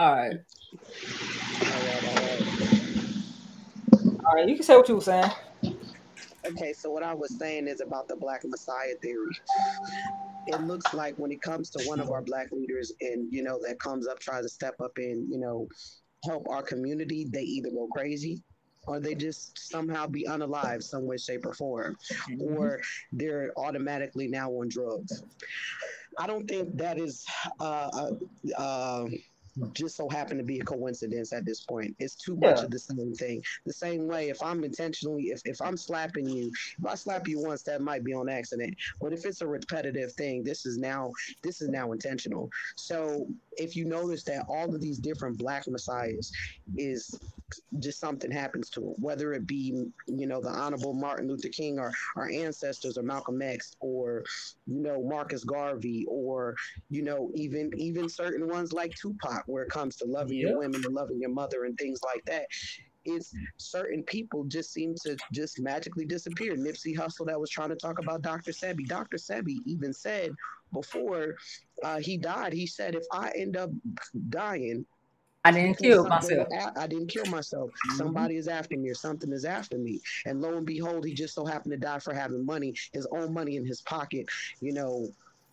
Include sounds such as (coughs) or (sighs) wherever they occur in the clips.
All right. All right, all right. All right, you can say what you were saying. Okay, so what I was saying is about the Black Messiah theory. It looks like when it comes to one of our Black leaders and, you know, that comes up, tries to step up and, you know, help our community, they either go crazy or they just somehow be unalive some way, shape, or form, mm-hmm. or they're automatically now on drugs. I don't think that is uh, uh, uh just so happen to be a coincidence at this point. It's too much yeah. of the same thing. The same way, if I'm intentionally, if, if I'm slapping you, if I slap you once, that might be on accident. But if it's a repetitive thing, this is now this is now intentional. So if you notice that all of these different black messiahs is just something happens to them, whether it be you know the honorable Martin Luther King or our ancestors or Malcolm X or you know Marcus Garvey or you know even even certain ones like Tupac where it comes to loving yep. your women and loving your mother and things like that is certain people just seem to just magically disappear. Nipsey Hussle that was trying to talk about Dr. Sebi. Dr. Sebi even said before uh, he died, he said, if I end up dying, I didn't kill myself. I didn't kill myself. Mm-hmm. Somebody is after me or something is after me. And lo and behold, he just so happened to die for having money, his own money in his pocket, you know,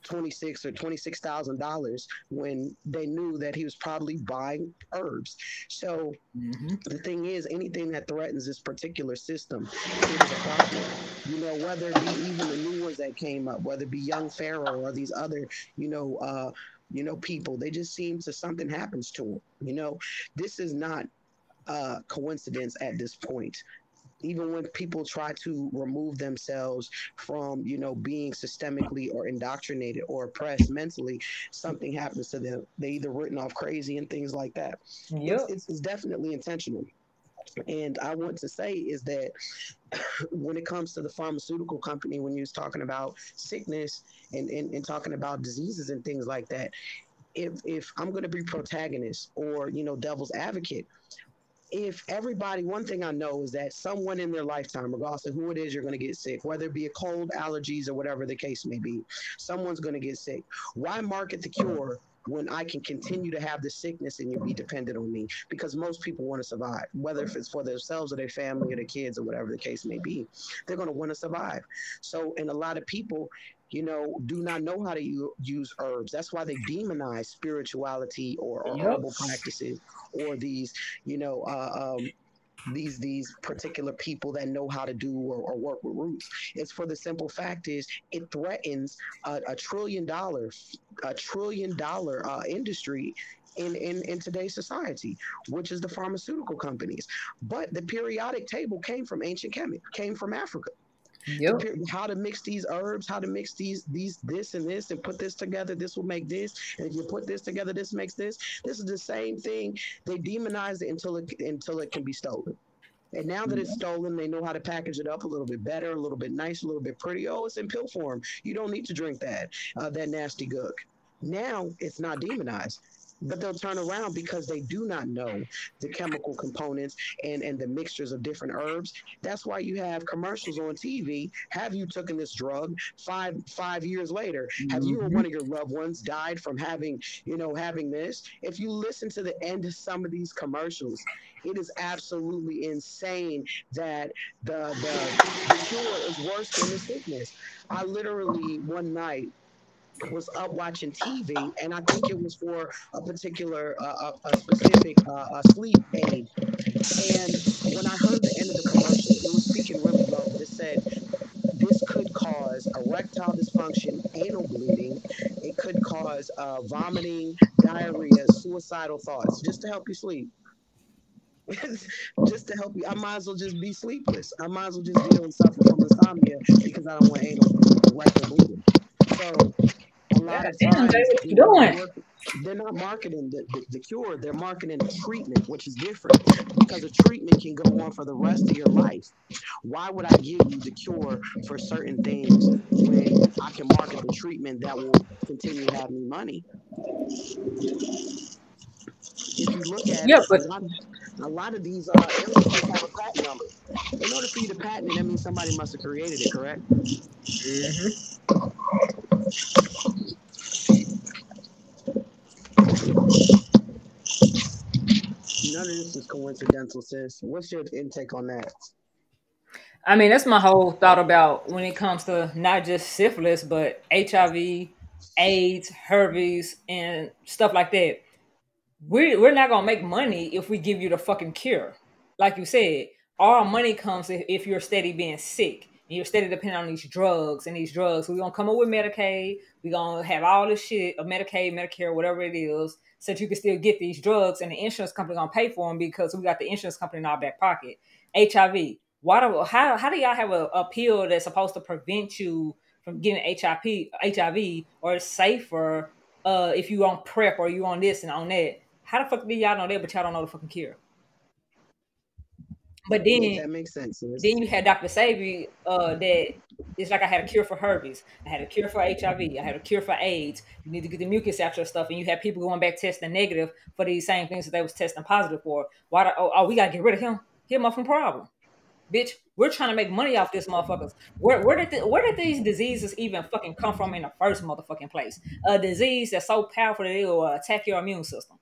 twenty six or twenty six thousand dollars when they knew that he was probably buying herbs. So mm-hmm. the thing is, anything that threatens this particular system is a problem. You know, whether it be even the new ones that came up, whether it be Young Pharaoh or these other, you know, uh, you know, people, they just seem to something happens to them. You know, this is not a coincidence at this point even when people try to remove themselves from you know being systemically or indoctrinated or oppressed mentally something happens to them. They either written off crazy and things like that. Yep. it's, it's, it's definitely intentional. And I want to say is that (coughs) when it comes to the pharmaceutical company, when you was talking about sickness and, and, and talking about diseases and things like that, if if I'm going to be protagonist or you know devil's advocate, if everybody, one thing I know is that someone in their lifetime, regardless of who it is, you're going to get sick, whether it be a cold, allergies, or whatever the case may be, someone's going to get sick. Why market the cure when I can continue to have the sickness and you be dependent on me? Because most people want to survive, whether if it's for themselves or their family or their kids or whatever the case may be, they're going to want to survive. So, and a lot of people, you know, do not know how to u- use herbs. That's why they demonize spirituality or, or yep. herbal practices or these, you know, uh, um, these these particular people that know how to do or, or, work with roots. It's for the simple fact is it threatens a, a trillion dollar a trillion dollar uh, industry in, in, in today's society, which is the pharmaceutical companies. But the periodic table came from ancient Kemet, came from Africa. Yep. How to mix these herbs, how to mix these these this and this and put this together. This will make this, and if you put this together, this makes this. This is the same thing. They demonize it until it until it can be stolen. And now that it's stolen, they know how to package it up a little bit better, a little bit nice, a little bit pretty. Oh, it's in pill form. You don't need to drink that, uh, that nasty gook. Now it's not demonized but they'll turn around because they do not know the chemical components and, and the mixtures of different herbs. That's why you have commercials on TV. Have you taken this drug five five years later? Have you or mm-hmm. one of your loved ones died from having, you know, having this? If you listen to the end of some of these commercials, it is absolutely insane that the the, the cure is worse than the sickness. I literally one night was up watching TV, and I think it was for a particular, uh, a, a, specific uh, a sleep aid. And when I heard the end of the commercial, it was speaking really low, it said this could cause erectile dysfunction, anal bleeding. It could cause uh, vomiting, diarrhea, suicidal thoughts, just to help you sleep. (laughs) just to help you. I might as well just be sleepless. I might as well just deal with suffering from insomnia because I don't want anal rectal bleeding. So lot of times, you doing? They're not marketing the, the, the, cure, they're marketing the treatment, which is different because a treatment can go on for the rest of your life. Why would I give you the cure for certain things when I can market the treatment that will continue having money? If you look at yeah, it, but- a, lot of, these uh, illnesses have a patent number. In order for you to patent it, that means somebody must have created it, correct? Mm-hmm. None of this is coincidental, sis. What's your intake on that? I mean, that's my whole thought about when it comes to not just syphilis, but HIV, AIDS, herpes, and stuff like that. We're, we're not gonna make money if we give you the fucking cure. Like you said, our money comes if, if you're steady being sick and you're steady depending on these drugs and these drugs. We're gonna come up with Medicaid. We're gonna have all this shit of Medicaid, Medicare, whatever it is, so that you can still get these drugs, and the insurance company gonna pay for them because we got the insurance company in our back pocket. HIV. Why do how how do y'all have a, a pill that's supposed to prevent you from getting HIV HIV or safer uh, if you on PrEP or you on this and on that? How the fuck do y'all know that, but y'all don't know the fucking cure? But then that makes sense. sis. then you had Dr. Sebi, uh, that it's like I had a cure for herpes, I had a cure for HIV, I had a cure for AIDS. You need to get the mucus out your stuff, and you have people going back testing negative for these same things that they was testing positive for. Why? Do, oh, oh, we gotta get rid of him. He a motherfucking problem, bitch. We're trying to make money off this motherfuckers. Where, where did the, where did these diseases even fucking come from in the first motherfucking place? A disease that's so powerful that it will attack your immune system.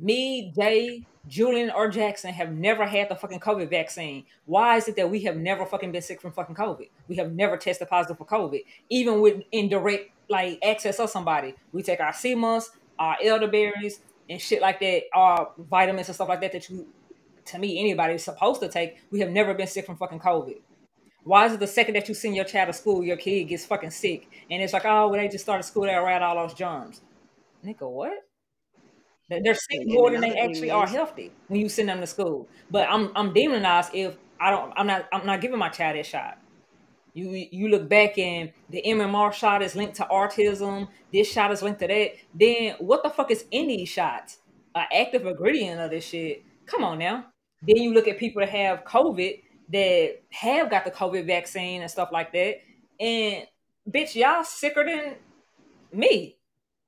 Me, Jay, Julian, or Jackson have never had the fucking COVID vaccine. Why is it that we have never fucking been sick from fucking COVID? We have never tested positive for COVID, even with indirect like access of somebody. We take our moss, our elderberries, and shit like that, our vitamins and stuff like that that you, to me, anybody is supposed to take. We have never been sick from fucking COVID. Why is it the second that you send your child to school, your kid gets fucking sick, and it's like, oh, well, they just started school, they around all those germs. Nigga, what? They're sick more than they actually are healthy when you send them to school. But I'm I'm demonized if I don't I'm not I'm not giving my child that shot. You you look back and the MMR shot is linked to autism. This shot is linked to that. Then what the fuck is in these shots? An active ingredient of this shit. Come on now. Then you look at people that have COVID that have got the COVID vaccine and stuff like that. And bitch, y'all sicker than me.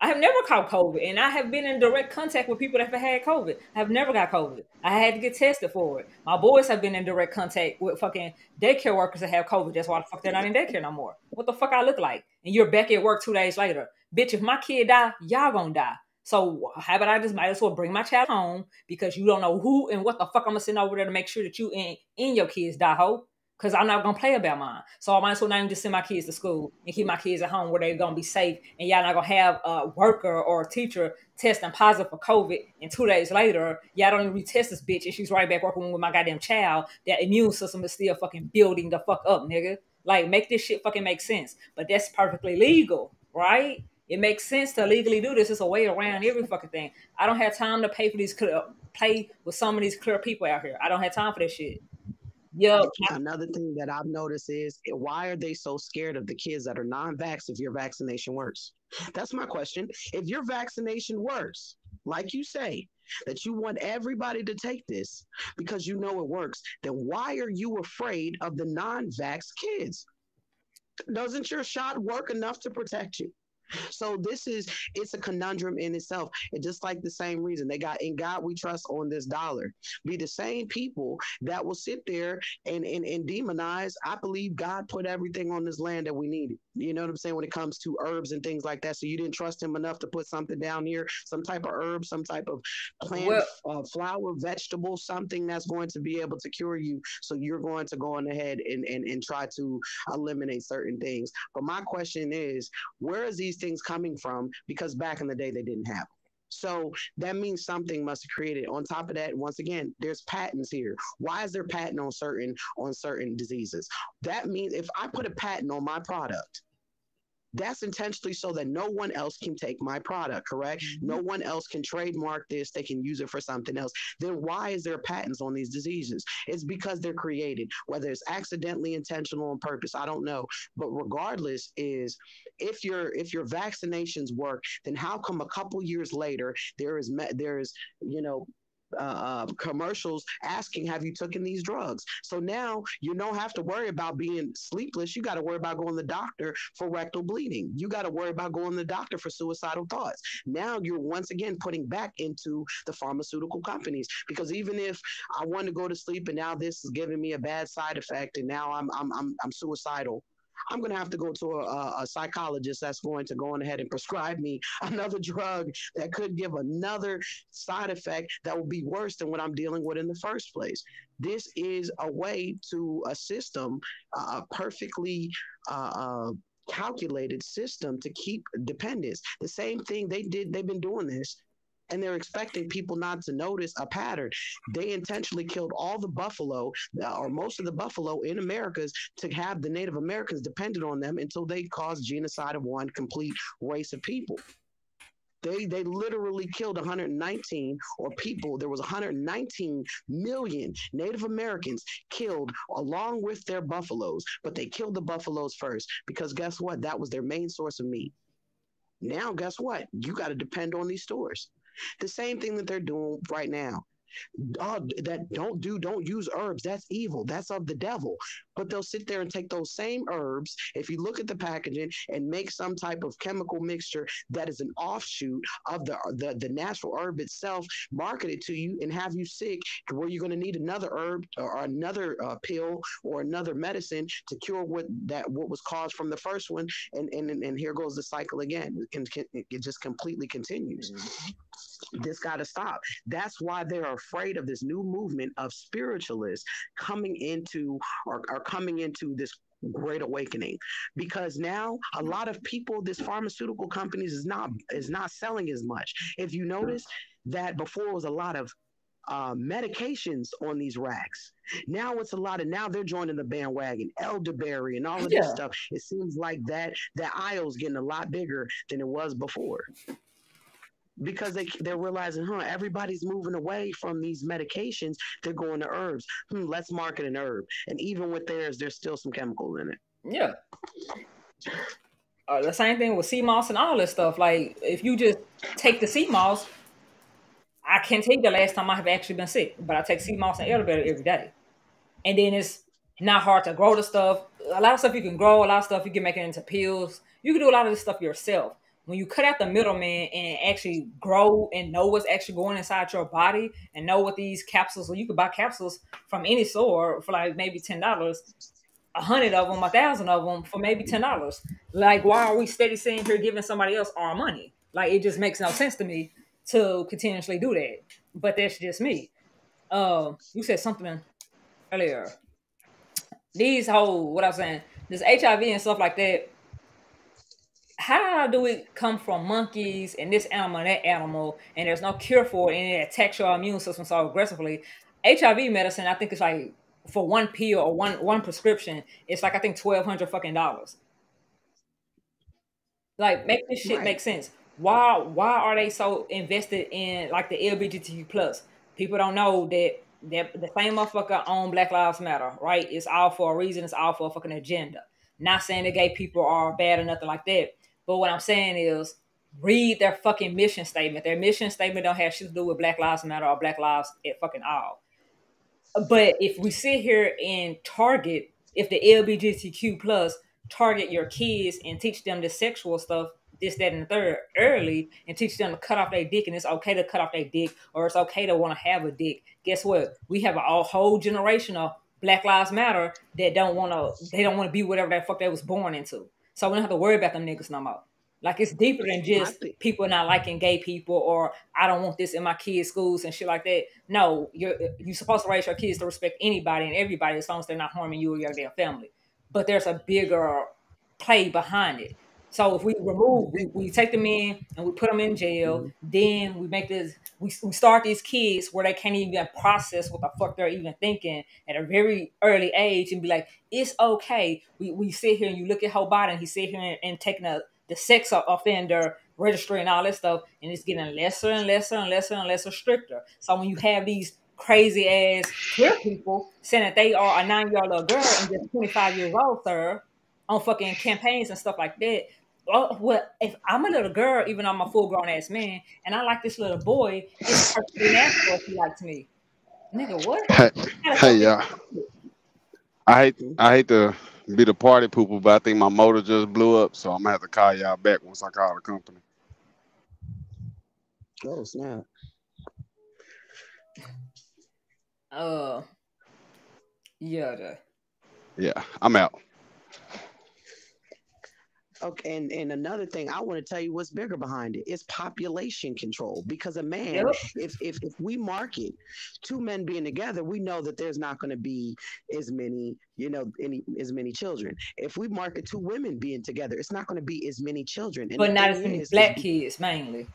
I have never caught COVID, and I have been in direct contact with people that have had COVID. I have never got COVID. I had to get tested for it. My boys have been in direct contact with fucking daycare workers that have COVID. That's why the fuck they're not in daycare no more. What the fuck I look like? And you're back at work two days later, bitch. If my kid die, y'all gonna die. So how about I just might as well bring my child home because you don't know who and what the fuck I'm gonna send over there to make sure that you and, and your kids die ho because I'm not gonna play about mine. So I might as well not even just send my kids to school and keep my kids at home where they're gonna be safe, and y'all not gonna have a worker or a teacher testing positive for COVID, and two days later, y'all don't even retest this bitch, and she's right back working with my goddamn child. That immune system is still fucking building the fuck up, nigga. Like make this shit fucking make sense. But that's perfectly legal, right? It makes sense to legally do this. It's a way around every fucking thing. I don't have time to pay for these clear, play with some of these clear people out here. I don't have time for that shit. Yo, Another thing that I've noticed is eh, why are they so scared of the kids that are non-vax if your vaccination works? That's my question. If your vaccination works, like you say, that you want everybody to take this because you know it works, then why are you afraid of the non-vax kids? Doesn't your shot work enough to protect you? So this is it's a conundrum in itself. And just like the same reason they got in God we trust on this dollar. Be the same people that will sit there and, and, and demonize. I believe God put everything on this land that we needed. You know what I'm saying? When it comes to herbs and things like that. So you didn't trust him enough to put something down here, some type of herb, some type of plant, well, uh, flower, vegetable, something that's going to be able to cure you. So you're going to go on ahead and, and, and try to eliminate certain things. But my question is, where is these things coming from? Because back in the day, they didn't have them. So that means something must have created. On top of that, once again, there's patents here. Why is there patent on certain on certain diseases? That means if I put a patent on my product, that's intentionally so that no one else can take my product, correct? Mm-hmm. No one else can trademark this, they can use it for something else. Then why is there patents on these diseases? It's because they're created, whether it's accidentally intentional on purpose, I don't know. But regardless is if your if your vaccinations work, then how come a couple years later there is me- there is, you know, uh, commercials asking, "Have you taken these drugs?" So now you don't have to worry about being sleepless. You got to worry about going to the doctor for rectal bleeding. You got to worry about going to the doctor for suicidal thoughts. Now you're once again putting back into the pharmaceutical companies because even if I want to go to sleep and now this is giving me a bad side effect and now I'm I'm I'm, I'm suicidal. I'm going to have to go to a, a, psychologist that's going to go on ahead and prescribe me (laughs) another drug that could give another side effect that will be worse than what I'm dealing with in the first place. This is a way to a system, a perfectly uh, uh, calculated system to keep dependence. The same thing they did, they've been doing this and they're expecting people not to notice a pattern. They intentionally killed all the buffalo or most of the buffalo in Americas to have the Native Americans dependent on them until they caused genocide of one complete race of people. They they literally killed 119 or people. There was 119 million Native Americans killed along with their buffaloes, but they killed the buffaloes first because guess what? That was their main source of meat. Now, guess what? You got to depend on these stores. The same thing that they're doing right now oh, that don't do, don't use herbs. That's evil. That's of the devil. But they'll sit there and take those same herbs, if you look at the packaging, and make some type of chemical mixture that is an offshoot of the the, the natural herb itself, market it to you, and have you sick where you're going to need another herb or another uh, pill or another medicine to cure what that what was caused from the first one. And and and here goes the cycle again. It, it just completely continues. Mm-hmm. This got to stop. That's why they're afraid of this new movement of spiritualists coming into or, or coming into this great awakening because now a lot of people this pharmaceutical companies is not is not selling as much if you notice that before was a lot of uh, medications on these racks. Now it's a lot of now they're joining the bandwagon, elderberry and all of yeah. this stuff. It seems like that that aisle's getting a lot bigger than it was before because they they're realizing, huh, everybody's moving away from these medications. They're going to herbs. Hmm, let's market an herb. And even with theirs, there's still some chemicals in it. Yeah. Uh, the same thing with sea moss and all this stuff. Like if you just take the sea moss, I can't take the last time I have actually been sick, but I take sea moss and elderberry every day. And then it's not hard to grow the stuff. A lot of stuff you can grow, a lot of stuff you can make it into pills. You can do a lot of this stuff yourself when you cut out the middleman and actually grow and know what's actually going inside your body and know what these capsules, or you could buy capsules from any store for like maybe ten dollars, a hundred of them, a thousand of them for maybe ten dollars. Like, why are we steady sitting here giving somebody else our money? Like, it just makes no sense to me to continuously do that. But that's just me. Uh, you said something earlier. These whole what I'm saying, this HIV and stuff like that how do it come from monkeys and this animal and that animal, and there's no cure for it, and it attacks your immune system so aggressively? HIV medicine, I think it's like for one pill or one one prescription, it's like I think twelve hundred fucking dollars. Like, make this shit right. make sense. Why why are they so invested in like the LGBTQ plus? People don't know that that the same motherfucker on Black Lives Matter, right? It's all for a reason. It's all for a fucking agenda. Not saying that gay people are bad or nothing like that, but what I'm saying is read their fucking mission statement. Their mission statement don't have shit to do with Black Lives Matter or Black Lives at fucking all. But if we sit here and target, if the LGBTQ plus target your kids and teach them the sexual stuff, this, that, and the third early, and teach them to cut off their dick, and it's okay to cut off their dick, or it's okay to want to have a dick. Guess what? We have a whole generation of Black Lives Matter that don't want to. They don't want to be whatever that fuck they was born into. So we don't have to worry about them niggas no more. Like it's deeper than just people not liking gay people or I don't want this in my kids' schools and shit like that. No, you're you're supposed to raise your kids to respect anybody and everybody as long as they're not harming you or your damn family. But there's a bigger play behind it. So if we remove, we, we take them in and we put them in jail, mm-hmm. then we make this, we, we start these kids where they can't even process what the fuck they're even thinking at a very early age and be like, it's okay. We, we sit here and you look at Joe Biden, he sit here and, and taking a, the sex offender registry and all that stuff, and it's getting lesser and lesser and lesser and lesser stricter. So when you have these crazy ass queer people saying that they are a nine year old girl and just 25 years old, sir, on fucking campaigns and stuff like that, oh, well, if I'm a little girl, even though I'm a full grown ass man, and I like this little boy, it's perfectly natural if he likes me. Nigga, what? (laughs) Hey, hey yeah. I hate I hate to be the party pooper, but I think my motor just blew up, so I'm gonna have to call y'all back once I call the company. Oh snap. Uh yeah. Yeah, I'm out. Okay, and, and another thing I want to tell you what's bigger behind it is population control. Because a man, Yep. if, if if we market two men being together, we know that there's not going to be as many, you know, any as many children. If we market two women being together, it's not going to be as many children. And But not as many is black kids mainly.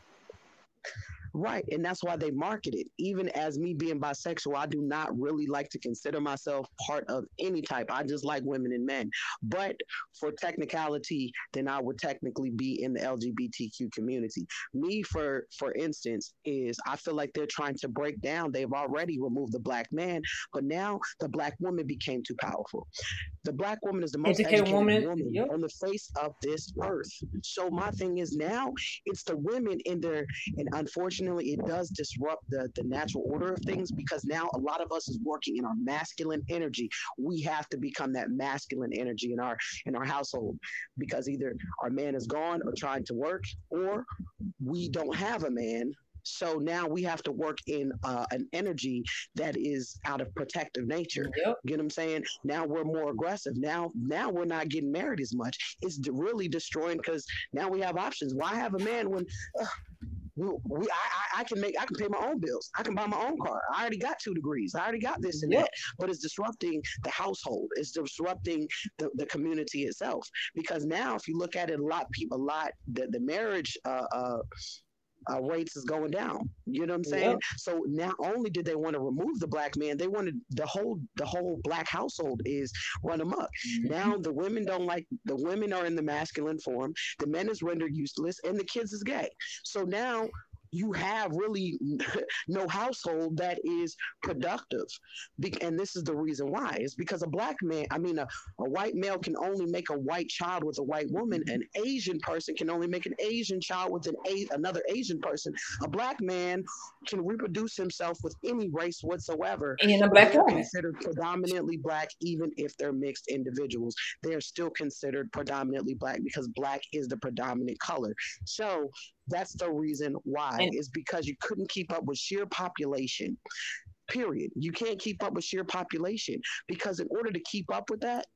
Right. And that's why they market it. Even as me being bisexual, I do not really like to consider myself part of any type. I just like women and men. But for technicality, then I would technically be in the LGBTQ community. Me, for for instance, is I feel like they're trying to break down. They've already removed the black man, but now the black woman became too powerful. The black woman is the most Educated educated, woman, woman, yep. on the face of this earth. So my thing is now it's the women in their and unfortunately it does disrupt the the natural order of things because now a lot of us is working in our masculine energy we have to become that masculine energy in our in our household because either our man is gone or trying to work or we don't have a man so now we have to work in uh, an energy that is out of protective nature Yep. you know what I'm saying? Now we're more aggressive. Now, now we're not getting married as much. It's really destroying because now we have options. Why have a man when uh, we, we I, I, I can make I can pay my own bills. I can buy my own car. I already got two degrees. I already got this and that. But it's disrupting the household. It's disrupting the, the community itself. Because now, if you look at it, a lot people, a lot the the marriage. Uh, uh, uh, rates is going down. You know what I'm saying? Yep. So not only did they want to remove the black man, they wanted the whole the whole black household is run amok. Now the women don't like the women are in the masculine form, the men is rendered useless, and the kids is gay. So now you have really (laughs) no household that is productive. Be- and this is the reason why. It's because a black man, I mean, a, a white male can only make a white child with a white woman. Mm-hmm. An Asian person can only make an Asian child with an a- another Asian person. A black man can reproduce himself with any race whatsoever. And a black They're woman. considered predominantly black, even if they're mixed individuals. They're still considered predominantly black because black is the predominant color. So that's the reason why And- is because you couldn't keep up with sheer population. Period. You can't keep up with sheer population because in order to keep up with that,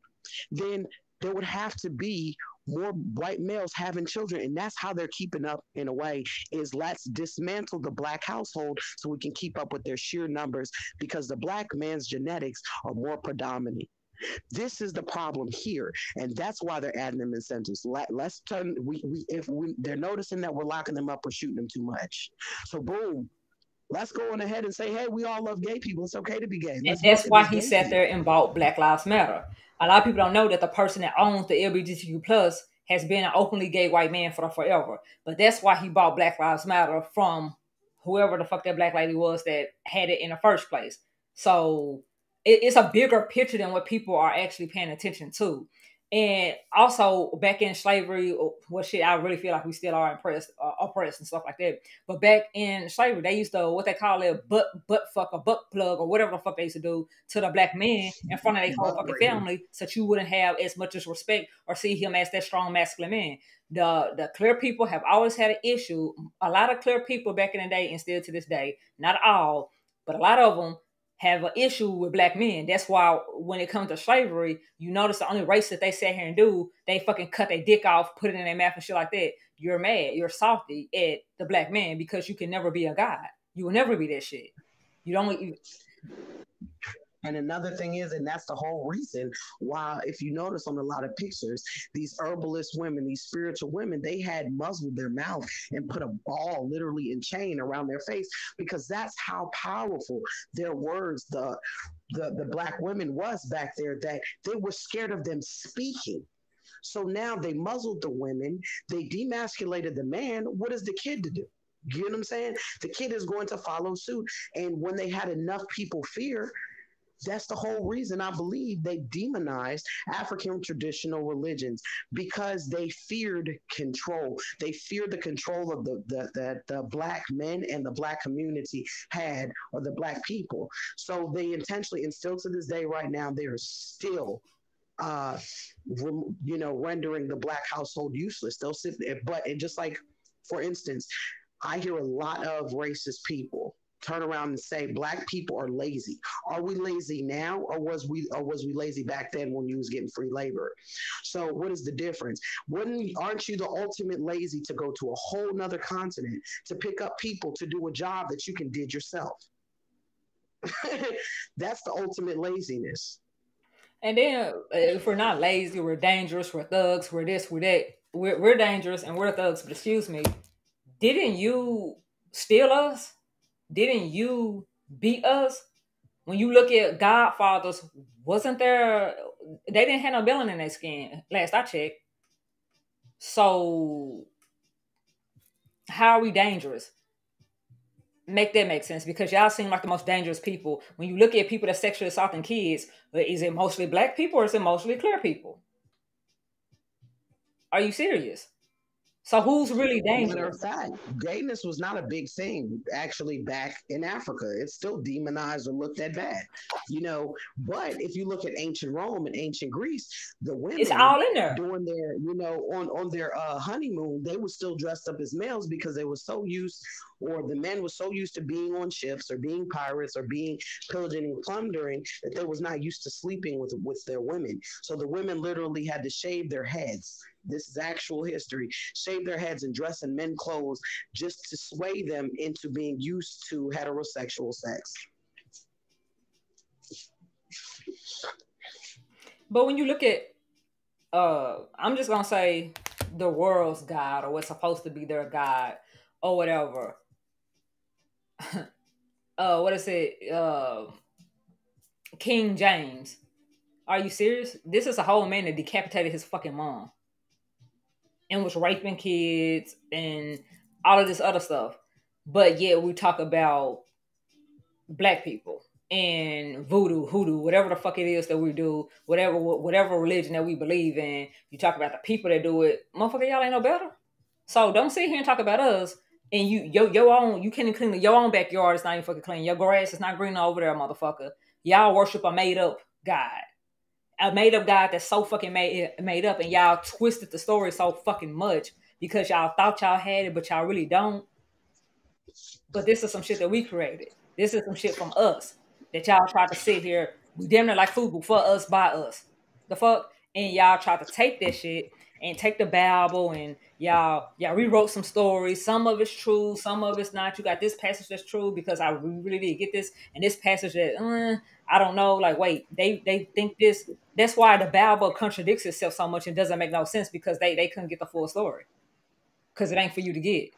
then there would have to be more white males having children and that's how they're keeping up in a way is let's dismantle the black household so we can keep up with their sheer numbers because the black man's genetics are more predominant this is the problem here and that's why they're adding them incentives Let, let's turn we, we if we they're noticing that we're locking them up or shooting them too much so boom let's go on ahead and say hey we all love gay people it's okay to be gay And Let's that's why he sat thing. there and bought Black Lives Matter. A lot of people don't know that the person that owns the LGBTQ plus has been an openly gay white man for forever. But that's why he bought Black Lives Matter from whoever the fuck that black lady was that had it in the first place. So it, it's a bigger picture than what people are actually paying attention to. And also back in slavery, well, shit, I really feel like we still are impressed, uh, oppressed and stuff like that. But back in slavery, they used to what they call it butt butt fuck or butt plug or whatever the fuck they used to do to the black man in front of their whole fucking family, so that you wouldn't have as much as respect or see him as that strong masculine man. The the clear people have always had an issue. A lot of clear people back in the day, and still to this day, not all, but a lot of them have an issue with black men. That's why when it comes to slavery, you notice the only race that they sit here and do, they fucking cut their dick off, put it in their mouth and shit like that. You're mad, you're salty at the black man because you can never be a god. You will never be that shit. You don't. And another thing is, and that's the whole reason why, if you notice on a lot of pictures, these herbalist women, these spiritual women, they had muzzled their mouth and put a ball literally in chain around their face because that's how powerful their words, the the, the black women was back there, that they were scared of them speaking. So now they muzzled the women, they demasculated the man. What is the kid to do? You know what I'm saying? The kid is going to follow suit. And when they had enough people fear, that's the whole reason I believe they demonized African traditional religions because they feared control. They feared the control of the, the that the black men and the black community had or the black people. So they intentionally and still to this day right now they are still uh you know rendering the black household useless. They'll sit there but and just like for instance, I hear a lot of racist people turn around and say black people are lazy. Are we lazy now, or was we or was we lazy back then when you was getting free labor? So what is the difference? Wouldn't aren't you the ultimate lazy to go to a whole nother continent to pick up people to do a job that you can did yourself? (laughs) That's the ultimate laziness. And then uh, if we're not lazy, we're dangerous, we're thugs, we're this, we're that. We're, we're dangerous and we're thugs. But excuse me, didn't you steal us? Didn't you beat us? When you look at Godfathers, wasn't there? They didn't have no villain in their skin. Last I checked. So how are we dangerous? make that make sense because y'all seem like the most dangerous people. When you look at people that sexually assaulting kids, is it mostly black people or is it mostly clear people? Are you serious? So who's really dangerous? Matter of fact, gayness was not a big thing actually back in Africa. It's still demonized or looked at bad, you know. But if you look at ancient Rome and ancient Greece, the women it's all in there doing their, you know, on on their uh, honeymoon, they were still dressed up as males because they were so used, or the men were so used to being on ships or being pirates or being pillaging and plundering that they was not used to sleeping with with their women. So the women literally had to shave their heads this is actual history, shave their heads and dress in men clothes just to sway them into being used to heterosexual sex. But when you look at, uh, I'm just gonna say the world's God or what's supposed to be their God or whatever. (laughs) uh, what is it? Uh, King James. Are you serious? This is a whole man that decapitated his fucking mom and was raping kids and all of this other stuff. But yet we talk about black people and voodoo, hoodoo, whatever the fuck it is that we do, whatever whatever religion that we believe in. You talk about the people that do it, motherfucker, y'all ain't no better. So don't sit here and talk about us. And you your your own you can't clean your own backyard. It's not even fucking clean. Your grass is not green over there, motherfucker. Y'all worship a made up God a made up God that's so fucking made made up, and y'all twisted the story so fucking much because y'all thought y'all had it, but y'all really don't. But this is some shit that we created. This is some shit from us that y'all try to sit here. Damn near like food for us by us. The fuck, and y'all try to take that shit and take the Bible and y'all y'all rewrote some stories. Some of it's true, some of it's not. You got this passage that's true because I really did get this, and this passage that uh, I don't know. Like, wait, they they think this. That's why the Bible contradicts itself so much and doesn't make no sense because they they couldn't get the full story because it ain't for you to get.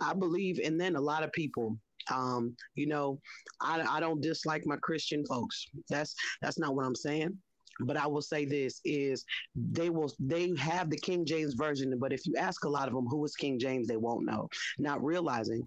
I believe, and then a lot of people um you know I, I don't dislike my christian folks that's that's not what i'm saying but I will say this is they will they have the King James version, but if you ask a lot of them who is King James, they won't know. Not realizing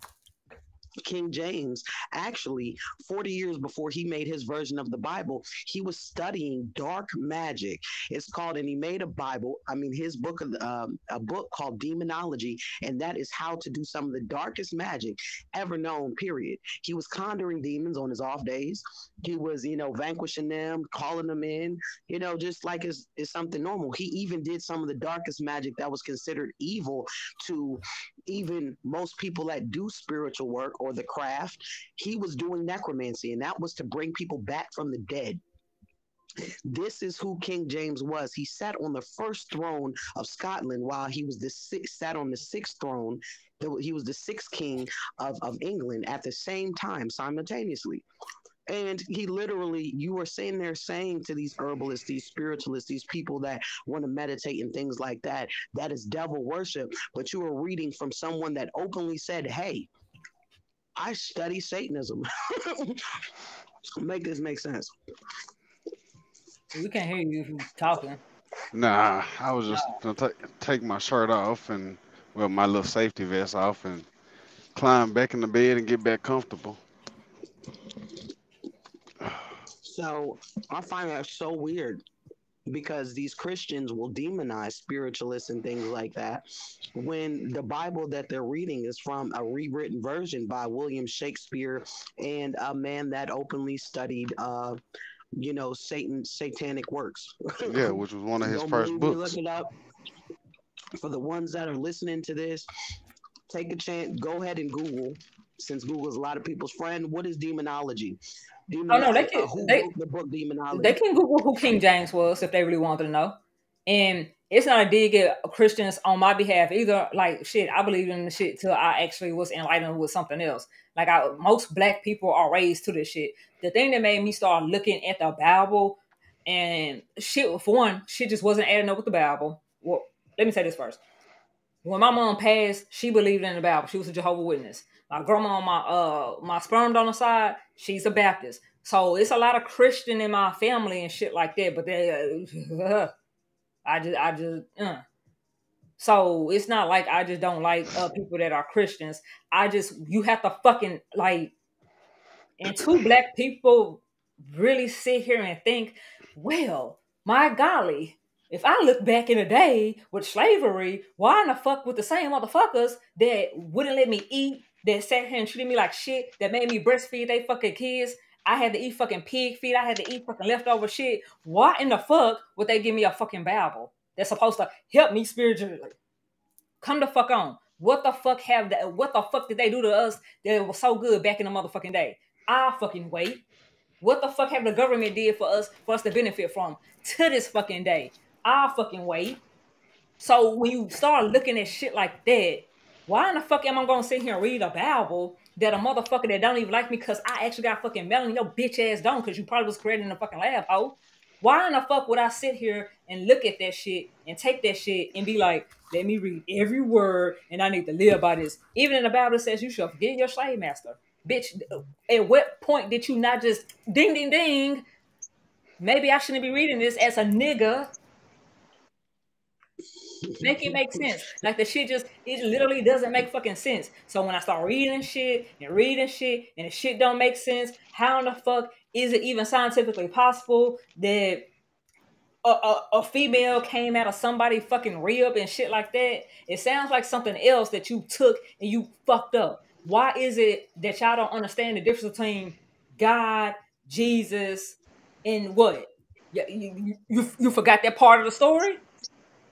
King James, actually, 40 years before he made his version of the Bible, he was studying dark magic. It's called, and he made a Bible. I mean, his book, um, a book called Demonology, and that is how to do some of the darkest magic ever known. Period. He was conjuring demons on his off days. He was, you know, vanquishing them, calling them in. You know, just like it's, it's something normal. He even did some of the darkest magic that was considered evil to even most people that do spiritual work or the craft, he was doing necromancy, and that was to bring people back from the dead. This is who King James was. He sat on the first throne of Scotland while he was the sat on the sixth throne. He was the sixth king of, of England at the same time, simultaneously. And he literally, you were sitting there saying to these herbalists, these spiritualists, these people that want to meditate and things like that, that is devil worship. But you were reading from someone that openly said, hey, I study Satanism. (laughs) make this make sense. We can't hear you if you're talking. Nah, I was just gonna t- take my shirt off and well my little safety vest off and climb back in the bed and get back comfortable. So I find that so weird because these Christians will demonize spiritualists and things like that when the Bible that they're reading is from a rewritten version by William Shakespeare and a man that openly studied uh you know Satan satanic works. (laughs) yeah, which was one of his first books. Look it up. For the ones that are listening to this, take a chance, go ahead and Google since Google's a lot of people's friend, what is demonology? Demon- oh no, they can. Uh, who they, wrote the book Demonology? They can Google who King James was if they really wanted to know. And it's not a dig at Christians on my behalf either. Like shit, I believe in the shit till I actually was enlightened with something else. Like I, most black people are raised to this shit. The thing that made me start looking at the Bible and shit, for one, shit just wasn't adding up with the Bible. Well, let me say this first. When my mom passed, she believed in the Bible. She was a Jehovah Witness. My grandma on my uh my sperm donor side, she's a Baptist. So it's a lot of Christian in my family and shit like that. But they, uh, (laughs) I just, I just, uh. so it's not like I just don't like uh, people that are Christians. I just, you have to fucking like, and two black people really sit here and think, well, my golly, if I look back in the day with slavery, why in the fuck with the same motherfuckers that wouldn't let me eat, that sat here and treated me like shit, that made me breastfeed they fucking kids, I had to eat fucking pig feet. I had to eat fucking leftover shit. Why in the fuck would they give me a fucking Bible that's supposed to help me spiritually? Come the fuck on. What the fuck have that? What the fuck did they do to us that was so good back in the motherfucking day? I fucking wait. What the fuck have the government did for us for us to benefit from to this fucking day? I fucking wait. So when you start looking at shit like that, why in the fuck am I gonna sit here and read a Bible that a motherfucker that don't even like me because I actually got fucking melanin, your bitch ass don't because you probably was created in a fucking lab, hoe. Why in the fuck would I sit here and look at that shit and take that shit and be like, let me read every word and I need to live by this? Even in the Bible, says you shall forget your slave master. Bitch, at what point did you not just ding, ding, ding? Maybe I shouldn't be reading this as a nigga Make it make sense. Like the shit just it literally doesn't make fucking sense. So when I start reading shit and reading shit and the shit don't make sense, how in the fuck is it even scientifically possible that a, a, a, female came out of somebody fucking rib and shit like that. It sounds like something else that you took and you fucked up. Why is it that y'all don't understand the difference between God, Jesus, and what? You, you, you, you forgot that part of the story?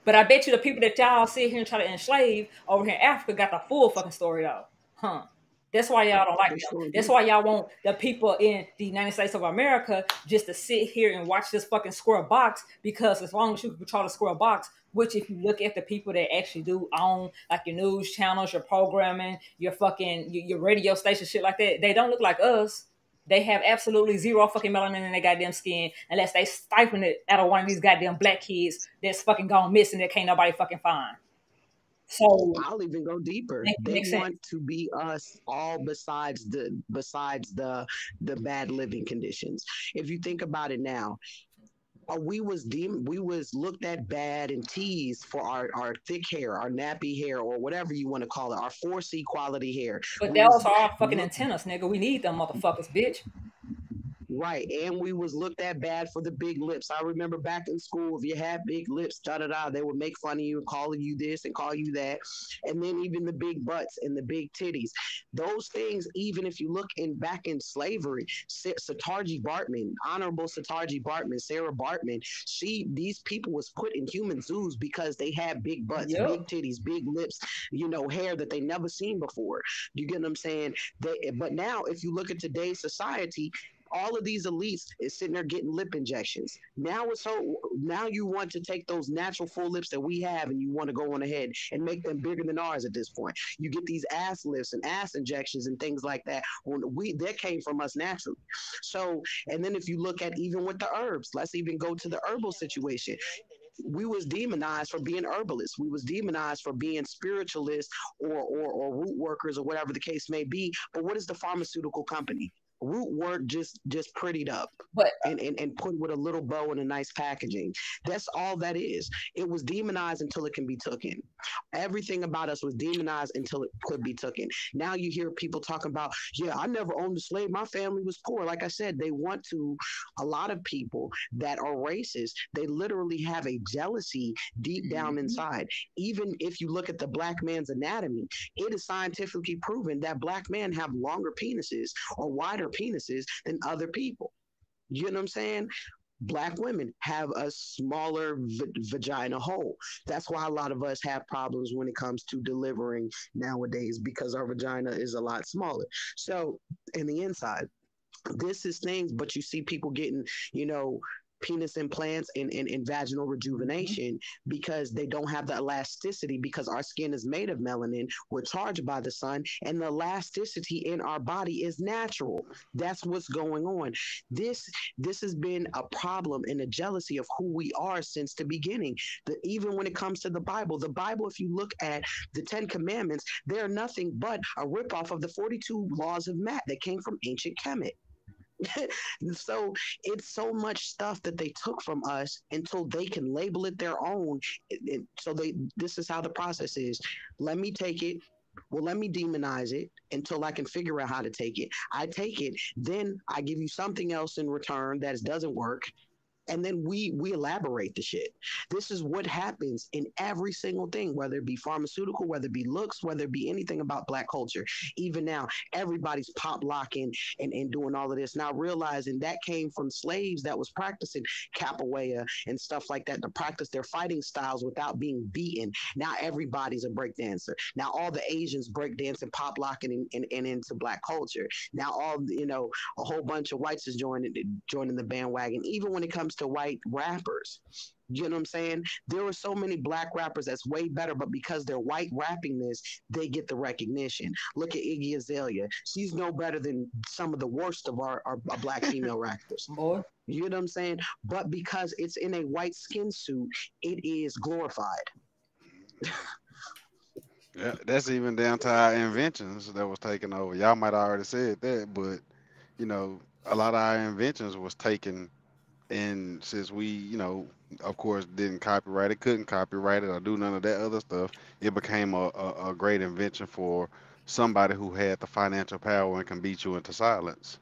But I bet you the people that y'all sit here and try to enslave over here in Africa got the full fucking story though. Huh. That's why y'all don't like them. That's why y'all want the people in the United States of America just to sit here and watch this fucking square box because as long as you control the square box, which if you look at the people that actually do own like your news channels, your programming, your fucking your, your radio station, shit like that, they don't look like us. They have absolutely zero fucking melanin in their goddamn skin unless they stifle it out of one of these goddamn black kids that's fucking gone missing that can't nobody fucking find. So I'll even go deeper. They want to be us all besides the besides the the bad living conditions. If you think about it now, uh, we was deemed we was looked at bad and teased for our, our thick hair, our nappy hair, or whatever you want to call it, our 4C quality hair. But that was our fucking antennas, nigga. We need them motherfuckers, bitch. Right. And we was looked at bad for the big lips. I remember back in school, if you had big lips, da da da, they would make fun of you and call you this and call you that. And then even the big butts and the big titties. Those things, even if you look in back in slavery, Saartjie Baartman, Honorable Saartjie Baartman, Sarah Baartman, she these people was put in human zoos because they had big butts, yep. big titties, big lips, you know, hair that they never seen before. You get what I'm saying? They, but now if you look at today's society, all of these elites is sitting there getting lip injections. Now it's so now you want to take those natural full lips that we have and you want to go on ahead and make them bigger than ours at this point. You get these ass lifts and ass injections and things like that. When we that came from us naturally. So and then if you look at even with the herbs, let's even go to the herbal situation we was demonized for being herbalists. We was demonized for being spiritualists or, or, or root workers or whatever the case may be. But what is the pharmaceutical company? Root work just just prettied up but and, and, and put with a little bow and a nice packaging. That's all that is. It was demonized until it can be taken. Everything about us was demonized until it could be taken. Now you hear people talking about yeah i never owned a slave. My family was poor. Like i said they want to a lot of people that are racist they literally have a jealousy deep down mm-hmm. inside. Even if you look at the black man's anatomy it is scientifically proven that black men have longer penises or wider penises than other people. You know what I'm saying? black women have a smaller v- vagina hole. That's why a lot of us have problems when it comes to delivering nowadays because our vagina is a lot smaller. So, in the inside, this is things, but you see people getting, you know, penis implants and, and, and vaginal rejuvenation mm-hmm. because they don't have the elasticity because our skin is made of melanin. We're charged by the sun, and the elasticity in our body is natural. That's what's going on. This this has been a problem and a jealousy of who we are since the beginning. The, even when it comes to the Bible, the Bible, if you look at the Ten Commandments, they're nothing but a ripoff of the 42 laws of Maat that came from ancient Kemet. (laughs) so it's so much stuff that they took from us until they can label it their own. It, it, so they this is how the process is. Let me take it. Well, let me demonize it until I can figure out how to take it. I take it, then I give you something else in return that doesn't work and then we we elaborate the shit. This is what happens in every single thing, whether it be pharmaceutical, whether it be looks, whether it be anything about black culture. Even now, everybody's pop locking and, and doing all of this. Now realizing that came from slaves that was practicing capoeira and stuff like that to practice their fighting styles without being beaten. Now everybody's a break dancer. Now all the Asians break dancing, pop locking and, and, and into black culture. Now all you know, a whole bunch of whites is joining joining the bandwagon. Even when it comes to white rappers. You know what I'm saying? There are so many black rappers that's way better, but because they're white rapping this, they get the recognition. Look at Iggy Azalea. She's no better than some of the worst of our, our, our black female (laughs) rappers. Boy. You know what I'm saying? But because it's in a white skin suit, it is glorified. yeah, that's even down to our inventions that was taken over. Y'all might already said that, but you know, a lot of our inventions was taken and since we, you know, of course, didn't copyright it, couldn't copyright it or do none of that other stuff, it became a, a, a great invention for somebody who had the financial power and can beat you into silence.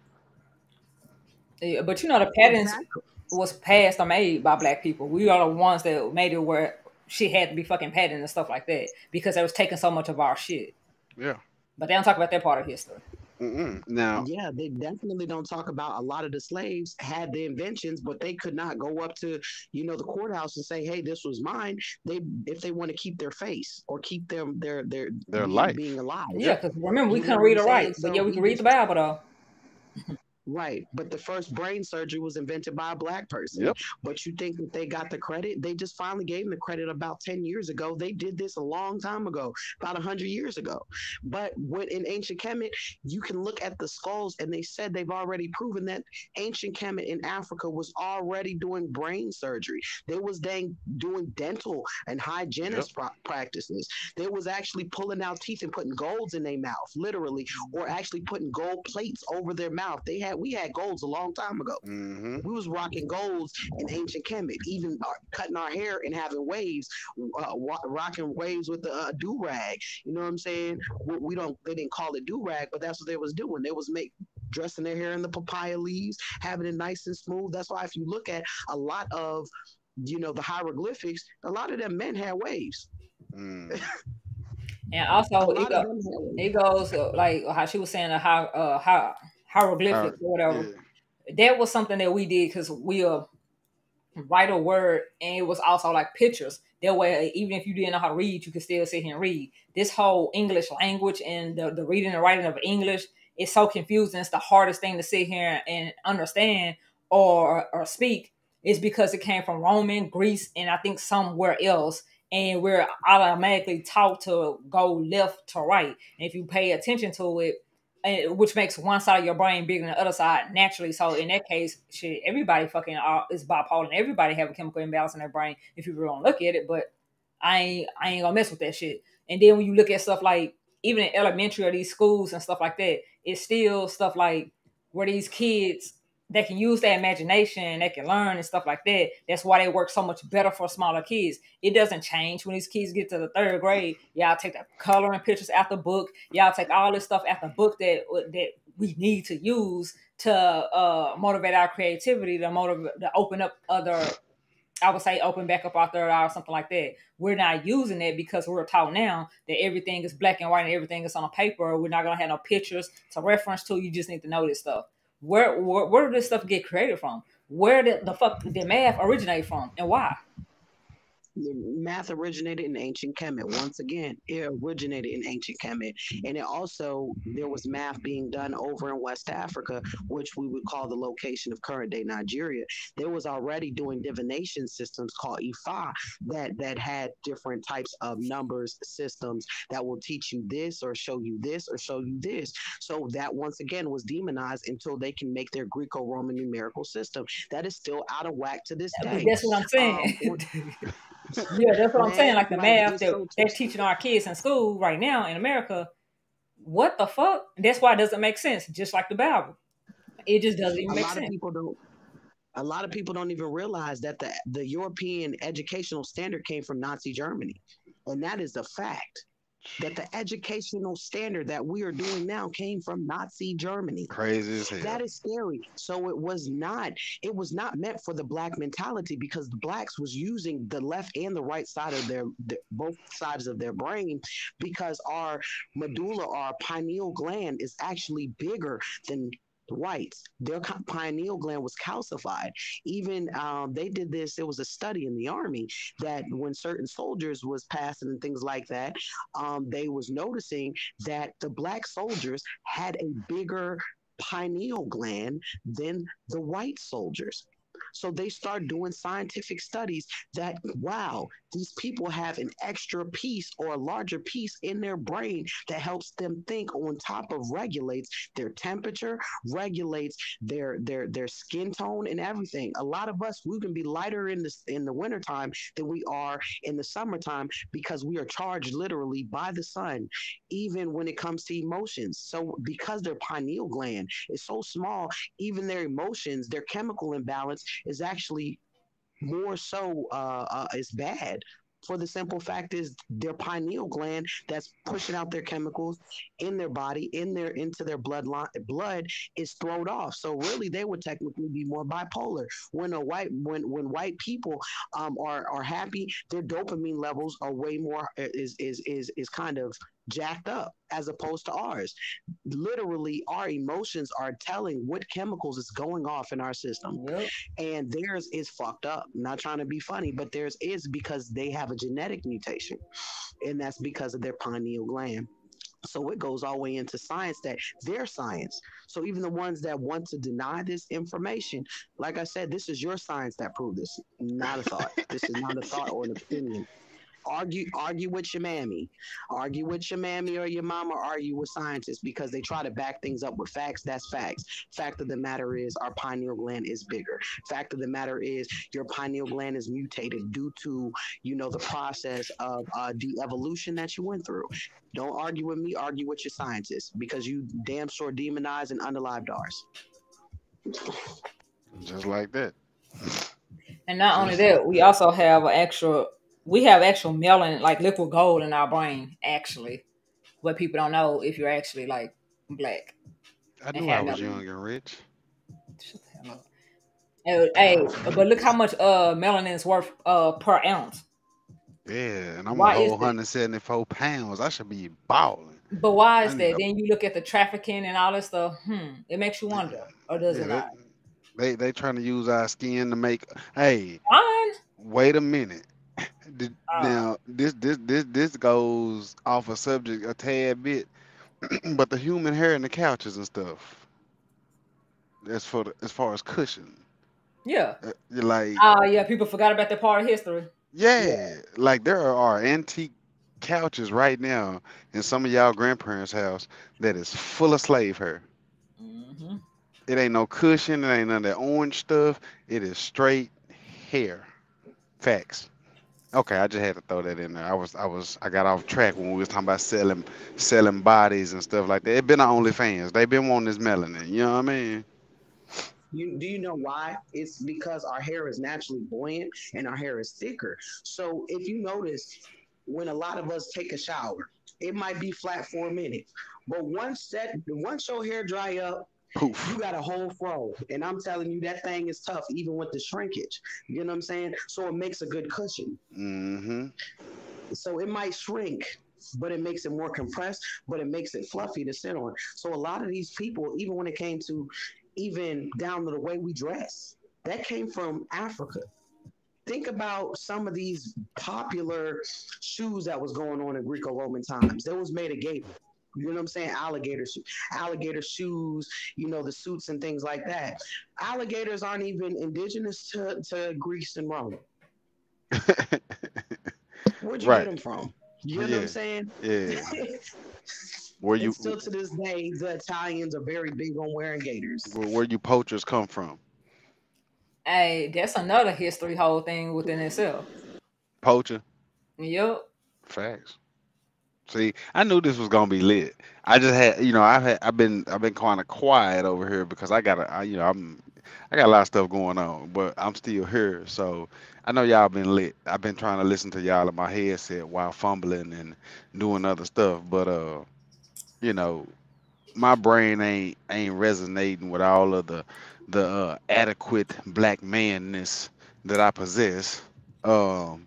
Yeah, but you know, the patents exactly. was passed or made by black people. We are the ones that made it where she had to be fucking patented and stuff like that because they was taking so much of our shit. Yeah. But they don't talk about that part of history. Mm-mm. Now, yeah, they definitely don't talk about a lot of the slaves had the inventions, but they could not go up to you know the courthouse and say, "Hey, this was mine." They if they want to keep their face or keep them their their their life being alive. Yeah, because remember we couldn't read or write, so but yeah, we can read the Bible though. Right. But the first brain surgery was invented by a black person. Yep. But you think that they got the credit? They just finally gave them the credit about 10 years ago. They did this a long time ago, about 100 years ago. But when in ancient Kemet, you can look at the skulls and they said they've already proven that ancient Kemet in Africa was already doing brain surgery. They was dang doing dental and hygienist yep. practices. They was actually pulling out teeth and putting golds in their mouth, literally, or actually putting gold plates over their mouth. They had we had golds a long time ago. Mm-hmm. We was rocking golds in ancient Kemet, even uh, cutting our hair and having waves, uh, rocking waves with the uh, do rag. You know what I'm saying? We, we don't. They didn't call it do rag, but that's what they was doing. They was make dressing their hair in the papaya leaves, having it nice and smooth. That's why if you look at a lot of you know the hieroglyphics, a lot of them men had waves. Mm. (laughs) And also, it, go, it goes uh, like how she was saying, how uh, how hieroglyphics or whatever. Yeah. That was something that we did because we uh write a word and it was also like pictures. That way, even if you didn't know how to read, you could still sit here and read. This whole English language and the, the reading and writing of English is so confusing. It's the hardest thing to sit here and understand or or speak. Is because it came from Roman, Greece, and I think somewhere else. And we're automatically taught to go left to right. And if you pay attention to it, which makes one side of your brain bigger than the other side naturally. So in that case, shit, everybody fucking are, is bipolar, and everybody have a chemical imbalance in their brain if you really don't look at it. But I ain't I ain't gonna mess with that shit. And then when you look at stuff like even in elementary or these schools and stuff like that, it's still stuff like where these kids they can use their imagination, they can learn and stuff like that. That's why they work so much better for smaller kids. It doesn't change when these kids get to the third grade. Y'all take the coloring pictures out the book. Y'all take all this stuff out the book that that we need to use to uh, motivate our creativity, to motivate, to open up other. I would say open back up our third eye or something like that. We're not using it because we're taught now that everything is black and white and everything is on a paper. We're not gonna have no pictures to reference to. You just need to know this stuff Where where, where did this stuff get created from? Where did the fuck did math originate from, and why? Math originated in ancient Kemet. Once again, it originated in ancient Kemet. And it also, there was math being done over in West Africa, which we would call the location of current day Nigeria. There was already doing divination systems called Ifa that, that had different types of numbers systems that will teach you this or show you this or show you this. So that once again was demonized until they can make their Greco Roman numerical system. That is still out of whack to this day. That's what I'm saying. Um, (laughs) yeah, that's what I'm saying. Like the math that they're teaching our kids in school right now in America. What the fuck? That's why it doesn't make sense. Just like the Bible, it just doesn't even a make lot sense. Of people don't. A lot of people don't even realize that the the European educational standard came from Nazi Germany, and that is a fact that the educational standard that we are doing now came from Nazi Germany. Crazy as hell. That is scary. So it was not it was not meant for the black mentality because the blacks was using the left and the right side of their, their both sides of their brain because our medulla our pineal gland is actually bigger than whites. Their pineal gland was calcified. Even um, they did this. There was a study in the army that when certain soldiers was passing and things like that, um, they was noticing that the black soldiers had a bigger pineal gland than the white soldiers. So they start doing scientific studies that, wow, these people have an extra piece or a larger piece in their brain that helps them think on top of regulates their temperature, regulates their their their skin tone and everything. A lot of us we can be lighter in the in the wintertime than we are in the summertime because we are charged literally by the sun, even when it comes to emotions. So because their pineal gland is so small, even their emotions, their chemical imbalance is actually more so uh, uh, is bad for the simple fact is their pineal gland that's pushing out their chemicals in their body in their into their blood line, blood is thrown off. So really they would technically be more bipolar. When a white when when white people um, are are happy their dopamine levels are way more is is is is kind of jacked up as opposed to ours. Literally, our emotions are telling what chemicals is going off in our system. Yep. And theirs is fucked up. I'm not trying to be funny, but theirs is because they have a genetic mutation. And that's because of their pineal gland. So it goes all the way into science that their science. So even the ones that want to deny this information, like I said, this is your science that proved this, not a thought. this is not a thought or an opinion argue argue with your mammy. Argue with your mammy or your mama argue with scientists because they try to back things up with facts that's facts. Fact of the matter is our pineal gland is bigger. Fact of the matter is your pineal gland is mutated due to you know the process of uh, de-evolution that you went through. Don't argue with me argue with your scientists because you damn sure demonize and unalived ours just like that. And not only that we also have an extra we have actual melanin, like liquid gold in our brain, actually. What people don't know if you're actually like black. I knew I was melanin. young and rich. Hey, hey, but look how much uh melanin is worth uh per ounce. Yeah, and I'm why a whole 174 pounds. I should be balling. But why is that? Then you look at the trafficking and all this stuff. Hmm, it makes you wonder, or does yeah, it not? They they trying to use our skin to make. Hey, Fine. wait a minute. Uh, now this this this this goes off a subject a tad bit, (clears throat) but the human hair in the couches and stuff. That's for the, as far as cushion. Yeah. Uh, like. Oh uh, yeah. People forgot about that part of history. Yeah, yeah, like there are antique couches right now in some of y'all grandparents' house that is full of slave hair. Mm-hmm. It ain't no cushion. It ain't none of that orange stuff. It is straight hair. Facts. Okay, I just had to throw that in there. I was, I was, I got off track when we was talking about selling, selling bodies and stuff like that. It been our only fans. They been wanting this melanin. You know what I mean? You, do you know why? It's because our hair is naturally buoyant and our hair is thicker. So if you notice, when a lot of us take a shower, it might be flat for a minute, but once that, once your hair dry up, Poof. You got a whole fro. And I'm telling you, that thing is tough, even with the shrinkage. You know what I'm saying? So it makes a good cushion. Mm-hmm. So it might shrink, but it makes it more compressed, but it makes it fluffy to sit on. So a lot of these people, even when it came to even down to the way we dress. That came from Africa. Think about some of these popular shoes that was going on in Greco-Roman times. That was made of gator. You know what I'm saying? Alligator, alligator shoes. You know the suits and things like that. Alligators aren't even indigenous to, to Greece and Rome. (laughs) Where'd you right. get them from? You know yeah. what I'm saying? Yeah. Where (laughs) you and still to this day, the Italians are very big on wearing gators. Where, where you poachers come from? Hey, that's another history whole thing within itself. Poacher. Yep. Facts. See, I knew this was gonna be lit. I just had, you know, I've had, I've been, I've been kind of quiet over here because I got, a, you know, I'm, I got a lot of stuff going on, but I'm still here. So I know y'all been lit. I've been trying to listen to y'all in my headset while fumbling and doing other stuff, but uh, you know, my brain ain't ain't resonating with all of the the uh, adequate black manness that I possess. Um,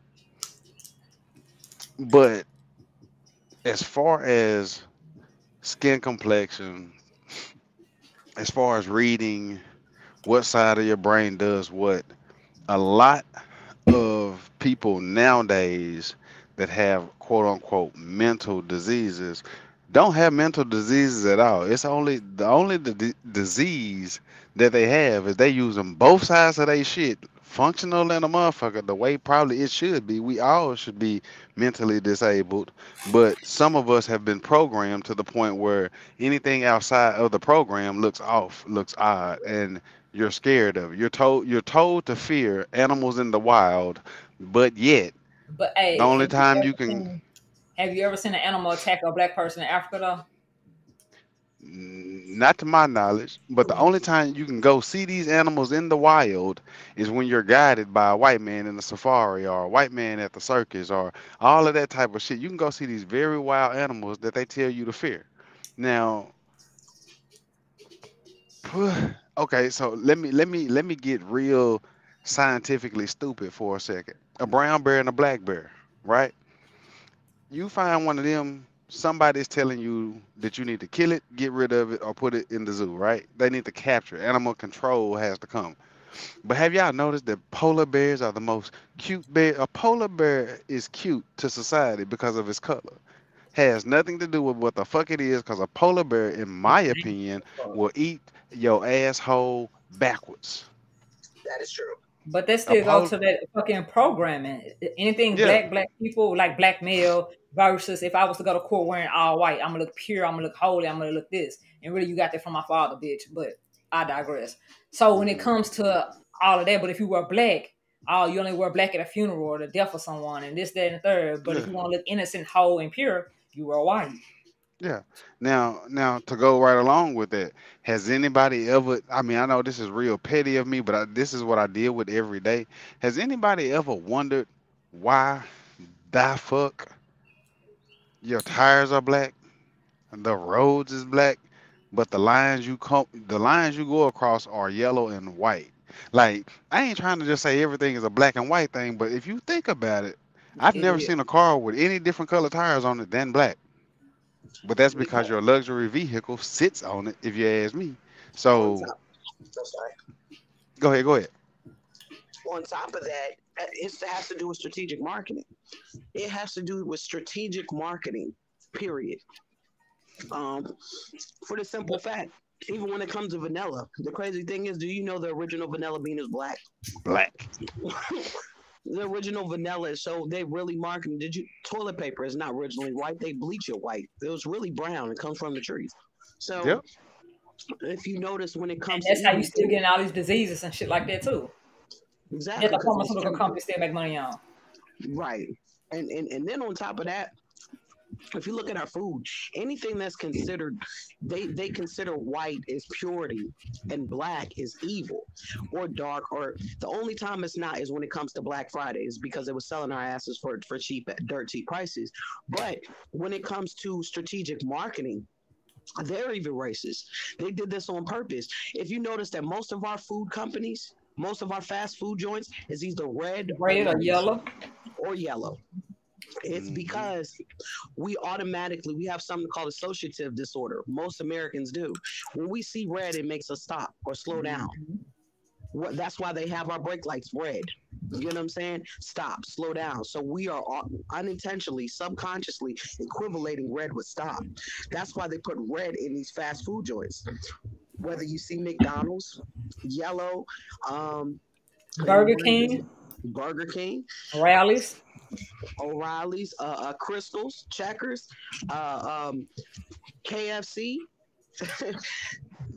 but as far as skin complexion, as far as reading, what side of your brain does what, a lot of people nowadays that have quote unquote mental diseases don't have mental diseases at all. It's only the only the d- disease that they have is they using both sides of their shit, functional and a motherfucker, the way probably it should be. We all should be mentally disabled, but some of us have been programmed to the point where anything outside of the program looks off, looks odd, and you're scared of it. You're told you're told to fear animals in the wild, but yet but hey, the only time you can have you ever seen an animal attack a black person in Africa though? Not to my knowledge, but the only time you can go see these animals in the wild is when you're guided by a white man in the safari or a white man at the circus or all of that type of shit. You can go see these very wild animals that they tell you to fear. Now, (sighs) okay, so let me let me let me get real scientifically stupid for a second. A brown bear and a black bear, right? you find one of them, somebody's telling you that you need to kill it, get rid of it, or put it in the zoo, right? They need to capture. Animal control has to come. But have y'all noticed that polar bears are the most cute bear? A polar bear is cute to society because of its color. Has nothing to do with what the fuck it is, because a polar bear, in my opinion, will eat your asshole backwards. That is true. But that still goes to that fucking programming. Anything yeah. black, black people, like black male, versus if I was to go to court wearing all white, I'm gonna look pure, I'm gonna look holy, I'm gonna look this. And really, you got that from my father, bitch. But I digress. So when it mm-hmm. comes to all of that, but if you wear black, oh, you only wear black at a funeral or the death of someone, and this, that, and the third. But yeah. if you want to look innocent, whole, and pure, you wear white. Yeah. Now, now to go right along with that, has anybody ever? I mean, I know this is real petty of me, but I, this is what I deal with every day. Has anybody ever wondered why the fuck your tires are black, the roads is black, but the lines you come, the lines you go across are yellow and white? Like, I ain't trying to just say everything is a black and white thing, but if you think about it, I've never seen a car with any different color tires on it than black. But that's because your luxury vehicle sits on it, if you ask me. So, go ahead, go ahead. On top of that, it has to do with strategic marketing. It has to do with strategic marketing, period. Um, for the simple fact, even when it comes to vanilla, the crazy thing is, do you know the original vanilla bean is black? Black. (laughs) the original vanilla. So they really marketing. Did you toilet paper is not originally white? They bleach it white. It was really brown. It comes from the trees. So yep. if you notice when it comes, and that's how you still getting all these diseases and shit like that too. Exactly. Pharmaceutical still make money on. Right, and and and then on top of that, if you look at our food, anything that's considered, they they consider white is purity and black is evil or dark. Or the only time it's not is when it comes to Black Fridays because it was selling our asses for for cheap dirt cheap prices. But when it comes to strategic marketing, they're even racist. They did this on purpose. If you notice that most of our food companies, most of our fast food joints is either red, red or yellow, or yellow. It's Mhm. because we automatically we have something called associative disorder. Most Americans do. When we see red, it makes us stop or slow down. What, that's why they have our brake lights red. You know what I'm saying? Stop, slow down. So we are un- unintentionally, subconsciously equivalating red with stop. That's why they put red in these fast food joints. Whether you see McDonald's, yellow, um, Burger King, Burger King, Rally's. O'Reilly's, uh, uh, Krystals, Checkers, uh, um, KFC. (laughs)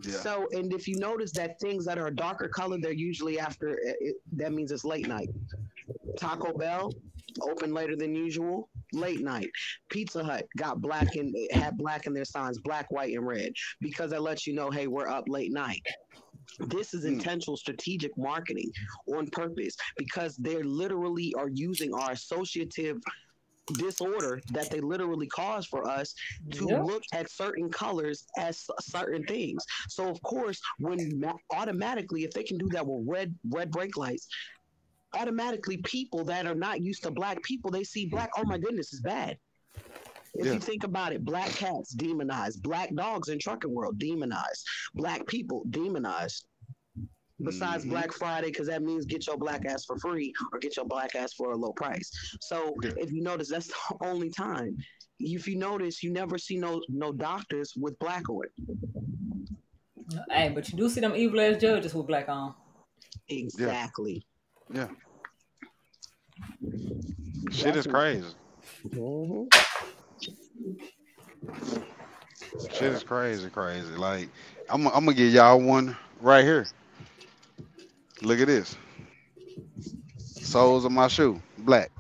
Yeah. So, and if you notice that things that are darker color, they're usually after. It, it- that means it's late night. Taco Bell open later than usual, late night. Pizza Hut got black and had black in their signs, black, white, and red, because that lets you know, hey, we're up late night. This is Hmm. intentional strategic marketing on purpose because they literally are using our associative disorder that they literally cause for us to Yep. look at certain colors as certain things. So of course, when ma- automatically, if they can do that with red red brake lights, automatically people that are not used to black people, they see black. Oh my goodness, is bad. If Yeah. you think about it, black cats demonized, black dogs in trucking world demonized, black people demonized. Besides Mhm. Black Friday, because that means get your black ass for free or get your black ass for a low price. So Yeah. if you notice, that's the (laughs) only time. If you notice, you never see no no doctors with black on. Hey, but you do see them evil ass judges with black on. Exactly. Yeah. Shit is That's- crazy. Mhm. Shit is crazy, crazy. Like I'm, I'm gonna give y'all one right here. Look at this. Soles of my shoe, black.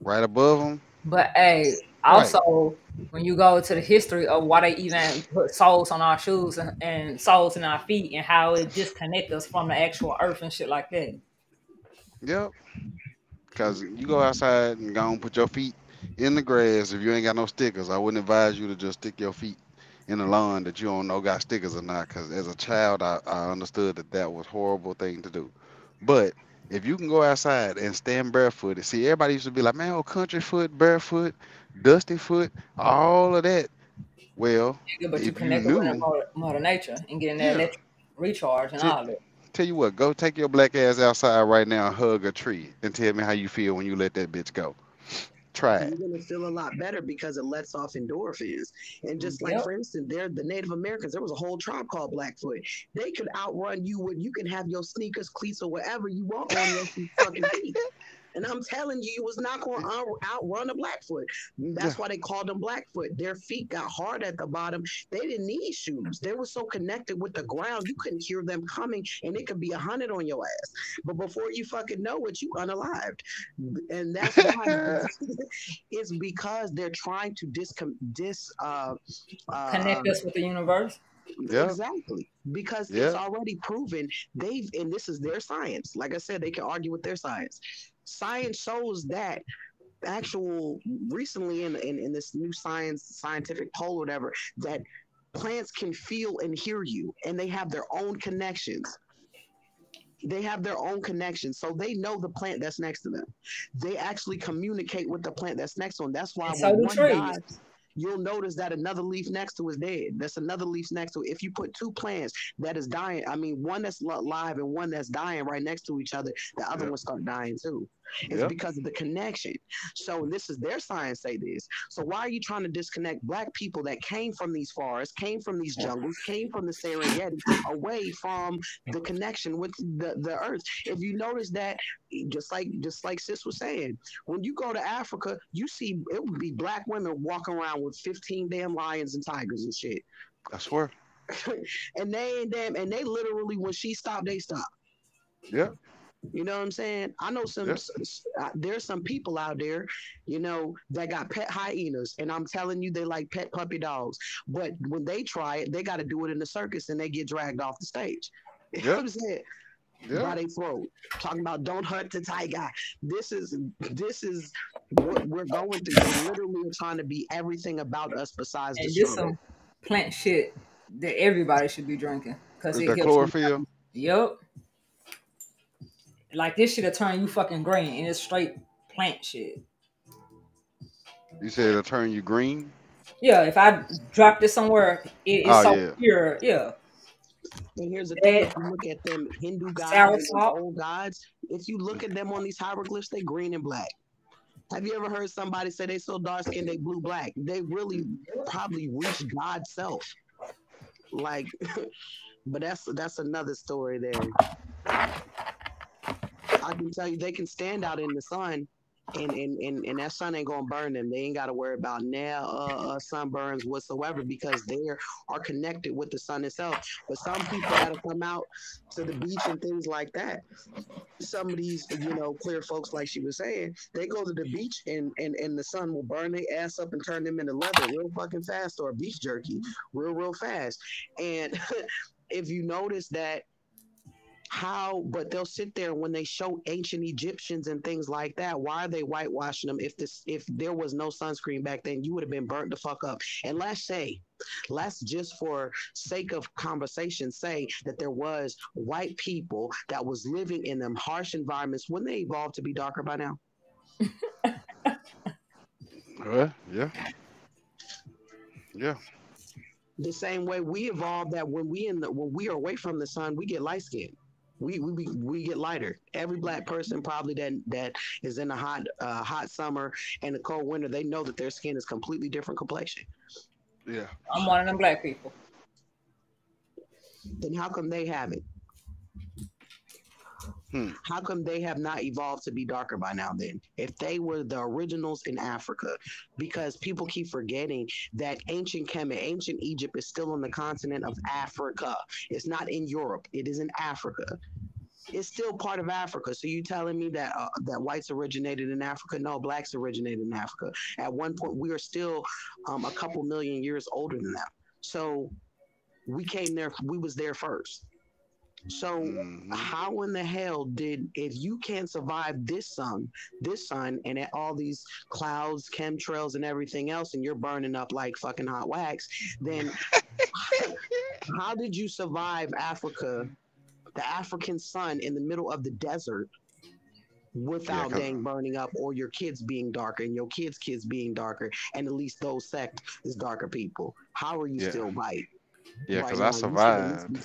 Right above them. But hey, also when you go to the history of why they even put soles on our shoes and, and soles in our feet and how it disconnects us from the actual earth and shit like that. Yep. Cause you go outside and go and put your feet in the grass. If you ain't got no stickers, I wouldn't advise you to just stick your feet in the lawn that you don't know got stickers or not. Cause as a child, I, I understood that that was horrible thing to do. But if you can go outside and stand barefooted, see everybody used to be like, man, oh country foot, barefoot, dusty foot, all of that. Well, Yeah, but you If you connect with mother, nature and getting that Yeah. electric recharge and See- all that. Tell you what, go take your black ass outside right now and hug a tree and tell me how you feel when you let that bitch go. Try it. You're gonna feel a lot better because it lets off endorphins. And just like Yep. for instance, there the Native Americans, there was a whole tribe called Blackfoot. They could outrun you when you can have your sneakers, cleats, or whatever you want on your (laughs) fucking feet. And I'm telling you, you was not going to outrun a Blackfoot. That's Yeah. why they called them Blackfoot. Their feet got hard at the bottom. They didn't need shoes. They were so connected with the ground, you couldn't hear them coming, and it could be a hundred on your ass. But before you fucking know it, you unalived. And that's why (laughs) (laughs) it's because they're trying to discom- dis uh, uh, Connect us with the universe. Yeah. Exactly. Because Yeah. it's already proven they've and this is their science. Like I said, they can argue with their science. Science shows that actual recently in, in, in this new science scientific poll or whatever, that plants can feel and hear you and they have their own connections. They have their own connections. So they know the plant that's next to them. They actually communicate with the plant that's next to them. That's why so when do one dies, you'll notice that another leaf next to is dead. That's another leaf next to it. If you put two plants that is dying, I mean, one that's live and one that's dying right next to each other, the other Yeah. one start dying too. It's Yeah. because of the connection. So this is their science say this. So why are you trying to disconnect black people that came from these forests, came from these jungles, came from the Serengeti, away from the connection with the, the earth? If you notice that, just like just like sis was saying, when you go to Africa, you see it would be black women walking around with 15 damn lions and tigers and shit. I swear. (laughs) and they ain't damn and they literally when she stopped, they stopped. Yeah. You know what I'm saying? I know some. Yeah. s- s- uh, there's some people out there, you know, that got pet hyenas, and I'm telling you, they like pet puppy dogs. But when they try it, they got to do it in the circus, and they get dragged off the stage. (laughs) You know what I'm saying? Yeah. By their throat, talking about don't hurt the tiger. This is this is what we're going through. They literally trying to be everything about us besides the And this struggle. some plant shit that everybody should be drinking because it that helps. you- chlorophyll? Yep. Like this shit'll turn you fucking green and it's straight plant shit. You said it'll turn you green. Yeah, if I dropped it somewhere, it, it's Oh, so yeah. pure. Yeah. And here's the thing: if you look at them Hindu gods old gods, if you look at them on these hieroglyphs, they green and black. Have you ever heard somebody say they so dark skinned they blue black? They really probably reach God's self. Like, (laughs) but that's that's another story there. I can tell you they can stand out in the sun and and, and, and that sun ain't gonna burn them. They ain't gotta worry about now uh, uh sunburns whatsoever because they are, are connected with the sun itself. But some people gotta come out to the beach and things like that. Some of these, you know, clear folks, like she was saying, they go to the beach and and, and the sun will burn their ass up and turn them into leather real fucking fast or beef jerky real, real fast. And (laughs) if you notice that how but they'll sit there when they show ancient Egyptians and things like that. Why are they whitewashing them? If this if there was no sunscreen back then, you would have been burnt the fuck up. And let's say, let's just for sake of conversation say that there was white people that was living in them harsh environments when they evolved to be darker by now. Well, (laughs) uh, yeah. Yeah. The same way we evolved that when we in the when we are away from the sun, we get light skin. We, we, we, we get lighter. Every black person probably that that is in a hot uh, hot summer and a cold winter, they know that their skin is completely different complexion. Yeah. I'm one of them black people. Then how come they have it? Hmm. How come they have not evolved to be darker by now then? If they were the originals in Africa, because people keep forgetting that ancient Kemet, ancient Egypt is still on the continent of Africa. It's not in Europe. It is in Africa. It's still part of Africa. So you telling me that uh, that whites originated in Africa? No, blacks originated in Africa. At one point, we are still um, a couple million years older than them. So we came there. We was there first. So Mhm. how in the hell did if you can't survive this sun, this sun, and all these clouds, chemtrails, and everything else, and you're burning up like fucking hot wax, then (laughs) how did you survive Africa, the African sun in the middle of the desert? Without 'cause- dang burning up, or your kids being darker, and your kids' kids being darker, and at least those sect is darker people. How are you Yeah. still white? Yeah, because? I You should at least survived.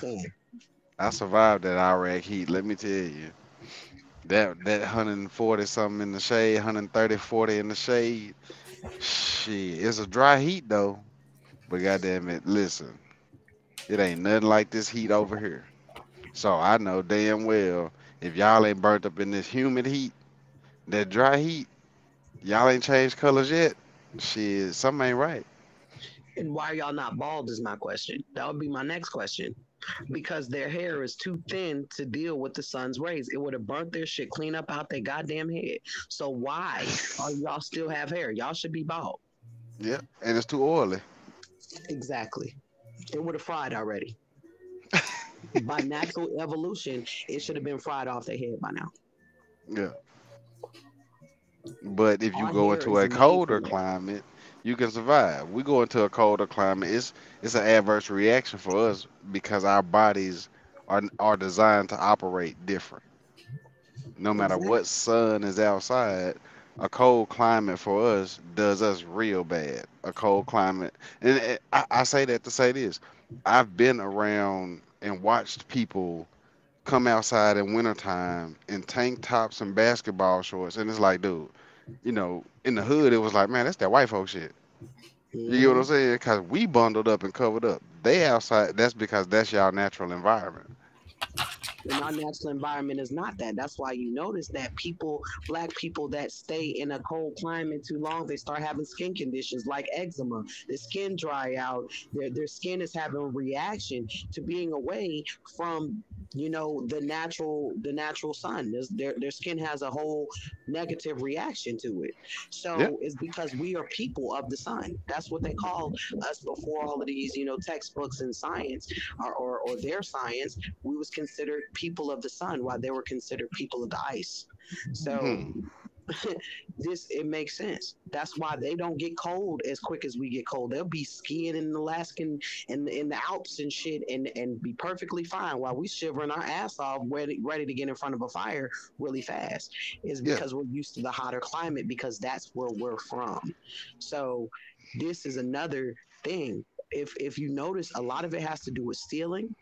I survived that Iraq heat. Let me tell you. That that 140 something in the shade, 130, 40 in the shade. Shit, it's a dry heat though. But goddamn it, listen, it ain't nothing like this heat over here. So I know damn well if y'all ain't burnt up in this humid heat, that dry heat, y'all ain't changed colors yet. Shit, something ain't right. And why are y'all not bald is my question. That would be my next question. Because their hair is too thin to deal with the sun's rays. It would have burnt their shit clean up out their goddamn head. So why are y'all still have hair? Y'all should be bald. Yeah, and it's too oily. Exactly. It would have fried already. by (laughs) natural evolution, it should have been fried off their head by now. Yeah. But if you Our go into a colder climate, you can survive. We go into a colder climate, it's it's an adverse reaction for us because our bodies are are designed to operate different. No matter what sun is outside, a cold climate for us does us real bad. A cold climate, and it- I, I say that to say this: I've been around and watched people come outside in wintertime in tank tops and basketball shorts, and it's like, dude, you know, in the hood, it was like, man, that's that white folk shit. You know what I'm saying? Because we bundled up and covered up. They outside. That's because that's y'all natural environment. And our natural environment is not that. That's why you notice that people, black people that stay in a cold climate too long, they start having skin conditions like eczema. Their skin dry out. Their their skin is having a reaction to being away from you know the natural the natural sun. There's, their their skin has a whole negative reaction to it. So it's because we are people of the sun. That's what they called us before all of these you know textbooks and science or, or, or their science we was considered people of the sun while they were considered people of the ice so Mhm. (laughs) this it makes sense. That's why they don't get cold as quick as we get cold. They'll be skiing in the Alaskan and in, in the Alps and shit and and be perfectly fine while we shivering our ass off ready, ready to get in front of a fire really fast. Is because yeah. we're used to the hotter climate because that's where we're from. So this is another thing. If if you notice a lot of it has to do with stealing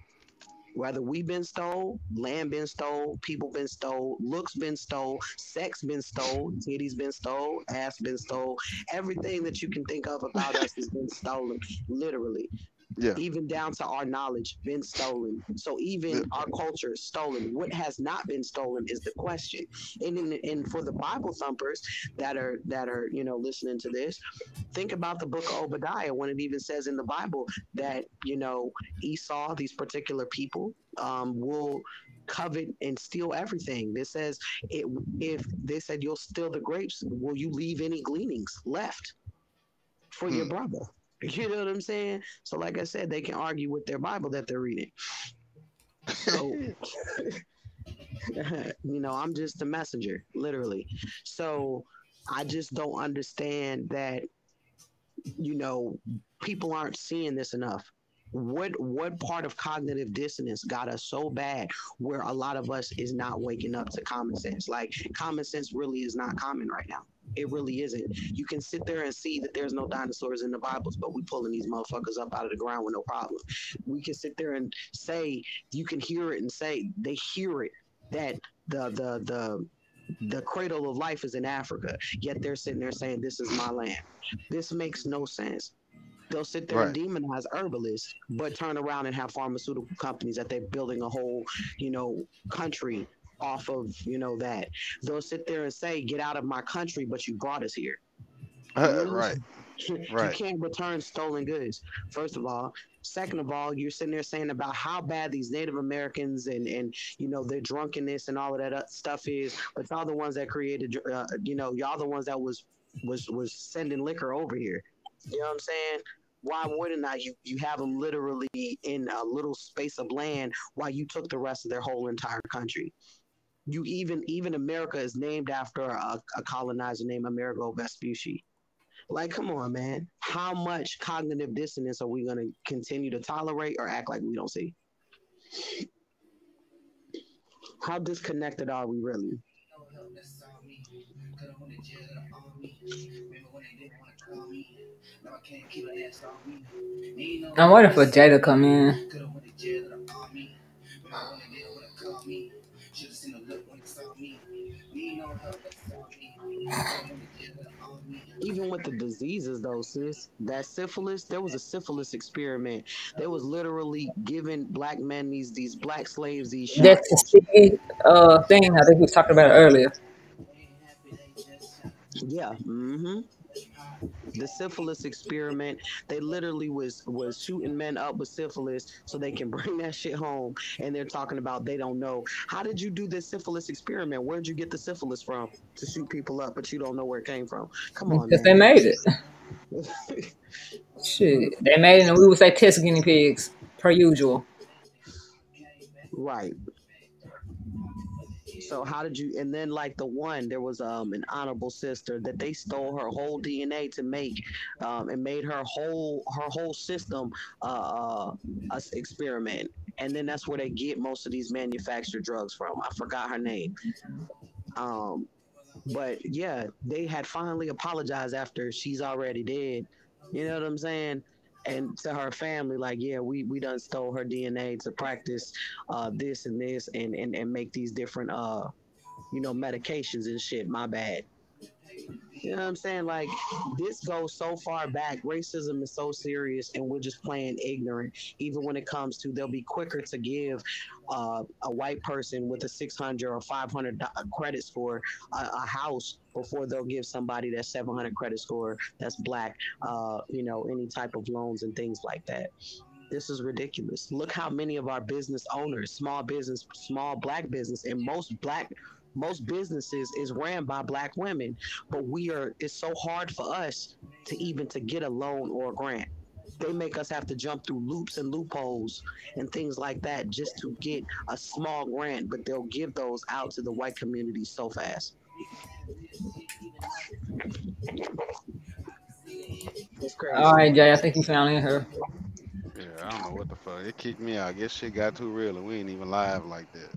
whether we've been stole, land been stole, people been stole, looks been stole, sex been stole, titties been stole, ass been stole, everything that you can think of about us has been (laughs) stolen, literally. Yeah. Even down to our knowledge, been stolen. So even yeah. our culture is stolen. What has not been stolen is the question. And in, and for the Bible thumpers that are that are you know listening to this, think about the book of Obadiah when it even says in the Bible that you know Esau, these particular people, um, will covet and steal everything. This says it, if they said you'll steal the grapes, will you leave any gleanings left for hmm. your brother? You know what I'm saying? So, like I said, they can argue with their Bible that they're reading. So, (laughs) you know, I'm just a messenger, literally. So, I just don't understand that, you know, people aren't seeing this enough. What what part of cognitive dissonance got us so bad where a lot of us is not waking up to common sense? Like common sense really is not common right now. It really isn't. You can sit there and see that there's no dinosaurs in the Bibles, but we pulling these motherfuckers up out of the ground with no problem. We can sit there and say you can hear it and say they hear it that the the the the cradle of life is in Africa, yet they're sitting there saying this is my land. This makes no sense. They'll sit there right. and demonize herbalists, but turn around and have pharmaceutical companies that they're building a whole, you know, country off of you know that. They'll sit there and say get out of my country but you brought us here. Uh, right. (laughs) right you can't return stolen goods first of all. Second of all you're sitting there saying about how bad these native americans and and you know their drunkenness and all of that uh, stuff is but y'all the ones that created uh, you know y'all the ones that was was was sending liquor over here. You know what i'm saying? Why wouldn't I? You you have them literally in a little space of land while you took the rest of their whole entire country you even even America is named after a, a colonizer named Amerigo Vespucci. Like, come on, man. How much cognitive dissonance are we going to continue to tolerate or act like we don't see? How disconnected are we really? I'm waiting for Jay to come in. Even with the diseases, though, sis, that syphilis, there was a syphilis experiment. They was literally giving black men these these black slaves these shots. That's the uh, thing I think we talked about earlier. Yeah. Mm-hmm the syphilis experiment. They literally was was shooting men up with syphilis so they can (laughs) bring that shit home. And they're talking about they don't know. How did you do this syphilis experiment? Where'd you get the syphilis from to shoot people up, but you don't know where it came from? Come on, because they made it. Shit, they made it, and we would say test guinea pigs per usual. Right. So how did you? And then like the one, there was um an honorable sister that they stole her whole DNA to make, um, and made her whole her whole system uh, uh experiment. And then that's where they get most of these manufactured drugs from. I forgot her name. Um, but yeah, they had finally apologized after she's already dead. You know what I'm saying? And to her family, like, yeah, we we done stole her DNA to practice uh, this and this and, and and make these different uh, you know, medications and shit. My bad. You know what I'm saying? Like this goes so far back. Racism is so serious, and we're just playing ignorant. Even when it comes to, they'll be quicker to give uh, a white person with a 600 or 500 credit score a, a, house before they'll give somebody that 700 credit score that's black, uh, you know, any type of loans and things like that. This is ridiculous. Look how many of our business owners, small business, small black business, and most black most businesses is ran by black women but we are it's so hard for us to even to get a loan or a grant they make us have to jump through loops and loopholes and things like that just to get a small grant but they'll give those out to the white community so fast All right, Jay. I think you found in her. Yeah, I don't know what the fuck. It kicked me out. I guess shit got too real and we ain't even live like that.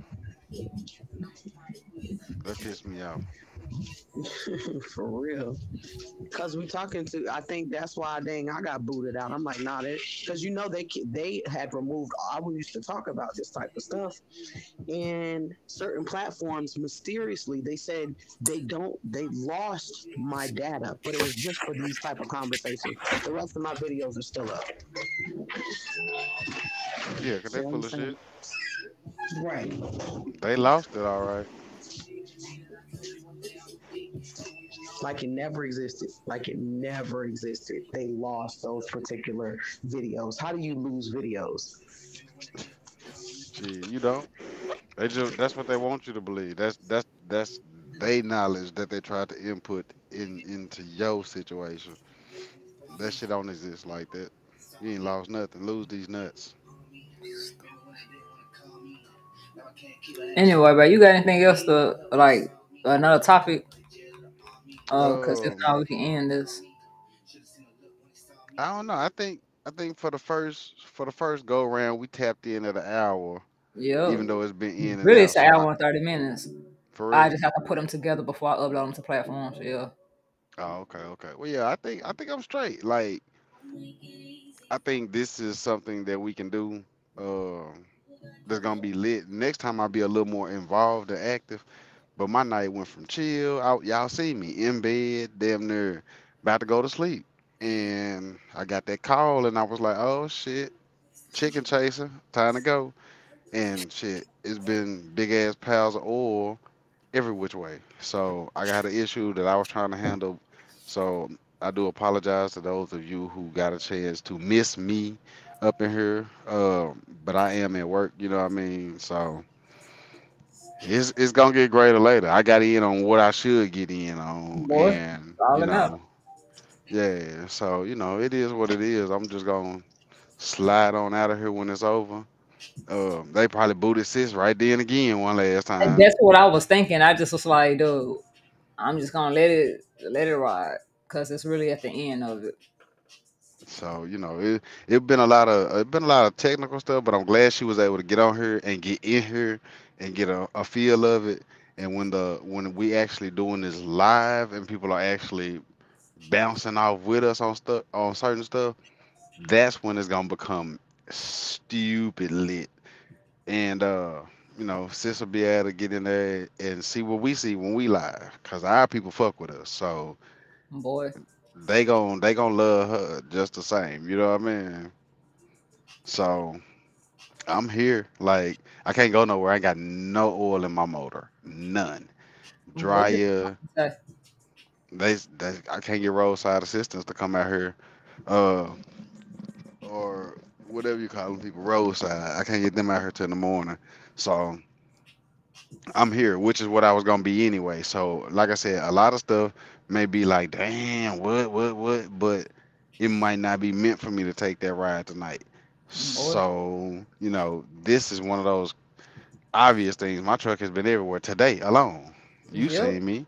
That pissed me off. (laughs) For real. Cause we talking to I think that's why dang I got booted out. I'm like, nah, that because you know they they had removed I used to talk about this type of stuff. And certain platforms mysteriously they said they don't they lost my data, but it was just for these type of conversations. The rest of my videos are still up. Yeah, cause they full of shit. Right. They lost it all right. Like it never existed. Like it never existed. They lost those particular videos. How do you lose videos? Gee, you don't. They just that's what they want you to believe. That's that's that's they knowledge that they tried to input in into your situation. That shit don't exist like that. You ain't lost nothing. Lose these nuts. Anyway, bro, you got anything else to like another topic? Uh, cause if Um, not, we can end this. I don't know. I think I think for the first for the first go round we tapped in at an hour, Yeah. even though it's been in and Really, it's an hour and thirty minutes. for I just have to put them together before I upload them to platforms. Yeah. Oh, okay, okay. Well, yeah, I think I think I'm straight. Like I think this is something that we can do. Uh, that's gonna be lit. Next time I'll be a little more involved and active. But my night went from chill out. Y'all see me in bed, damn near about to go to sleep, and I got that call, and I was like, oh shit, chicken chaser, time to go. And shit, it's been big ass piles of oil every which way. So I got an issue that I was trying to handle. So I do apologize to those of you who got a chance to miss me up in here. Um, but I am at work, you know what I mean? So it's it's gonna get greater later. I got in on what I should get in on Boy, and you know, yeah, so you know, it is what it is. I'm just gonna slide on out of here when it's over. Um, they probably booted sis right then again one last And time. that's what I was thinking. I just was like, dude, I'm just gonna let it let it ride, cause it's really at the end of it. So you know, it it been a lot of it been a lot of technical stuff, but I'm glad she was able to get on here and get in here and get a, a feel of it. And when the when we actually doing this live and people are actually bouncing off with us on stuff on certain stuff, that's when it's gonna become stupid lit. And uh, you know, sis will be able to get in there and see what we see when we live, cause our people fuck with us. So Boy, they gon' they gonna love her just the same. You know what I mean? So I'm here. Like I can't go nowhere. I got no oil in my motor. None. Dryer. They, they I can't get roadside assistance to come out here. Uh or whatever you call them people, roadside. I can't get them out here till in the morning. So I'm here, which is what I was gonna be anyway. So like I said, a lot of stuff may be like, damn, what, what, what, but it might not be meant for me to take that ride tonight. So, you know, this is one of those obvious things. My truck has been everywhere today alone. You Yep. seen me.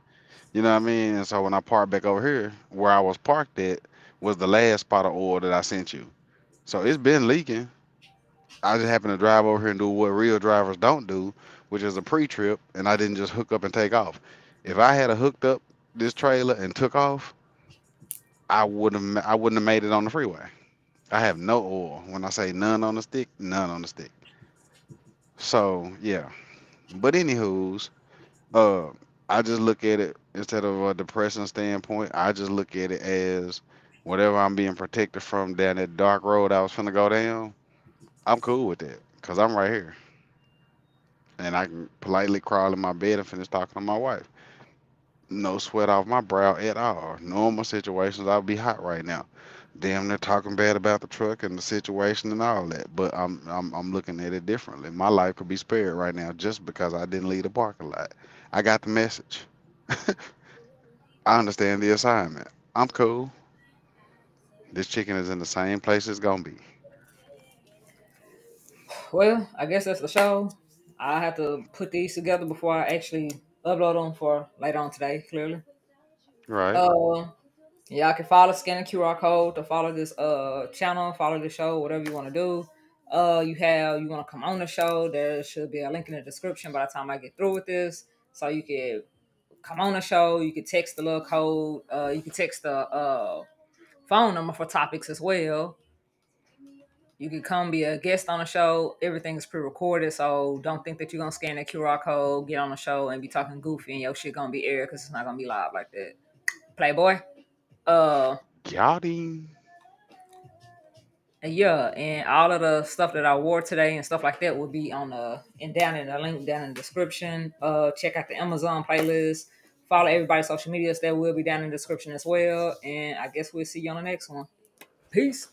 You know what I mean? And so when I parked back over here, where I was parked at was the last spot of oil that I sent you. So it's been leaking. I just happened to drive over here and do what real drivers don't do, which is a pre-trip, and I didn't just hook up and take off. If I had a hooked up this trailer and took off, I would have I wouldn't have made it on the freeway. I have no oil. When I say none on the stick, none on the stick. So yeah. But anywho's, uh, I just look at it instead of a depressing standpoint. I just look at it as whatever I'm being protected from down that dark road I was finna go down. I'm cool with that because I'm right here, and I can politely crawl in my bed and finish talking to my wife. No sweat off my brow at all. Normal situations, I'll be hot right now. Damn, they're talking bad about the truck and the situation and all that. But I'm I'm I'm looking at it differently. My life could be spared right now just because I didn't leave the parking lot. I got the message. (laughs) I understand the assignment. I'm cool. This chicken is in the same place it's gonna be. Well, I guess that's the show. I have to put these together before I actually upload them for later on today, clearly. Right. Uh, y'all can follow, scan the QR code to follow this uh channel, follow the show, whatever you want to do. Uh, you have you want to come on the show, there should be a link in the description by the time I get through with this, so you can come on the show. You can text the little code. Uh, you can text the uh phone number for topics as well. You can come be a guest on the show. Everything is pre-recorded, so don't think that you're gonna scan that QR code, get on the show, and be talking goofy, and your shit gonna be aired because it's not gonna be live like that. Playboy. Uh, and yeah, and all of the stuff that I wore today and stuff like that will be on the and down in the link down in the description. Uh, check out the Amazon playlist. Follow everybody's social medias that will be down in the description as well. And I guess we'll see you on the next one. Peace.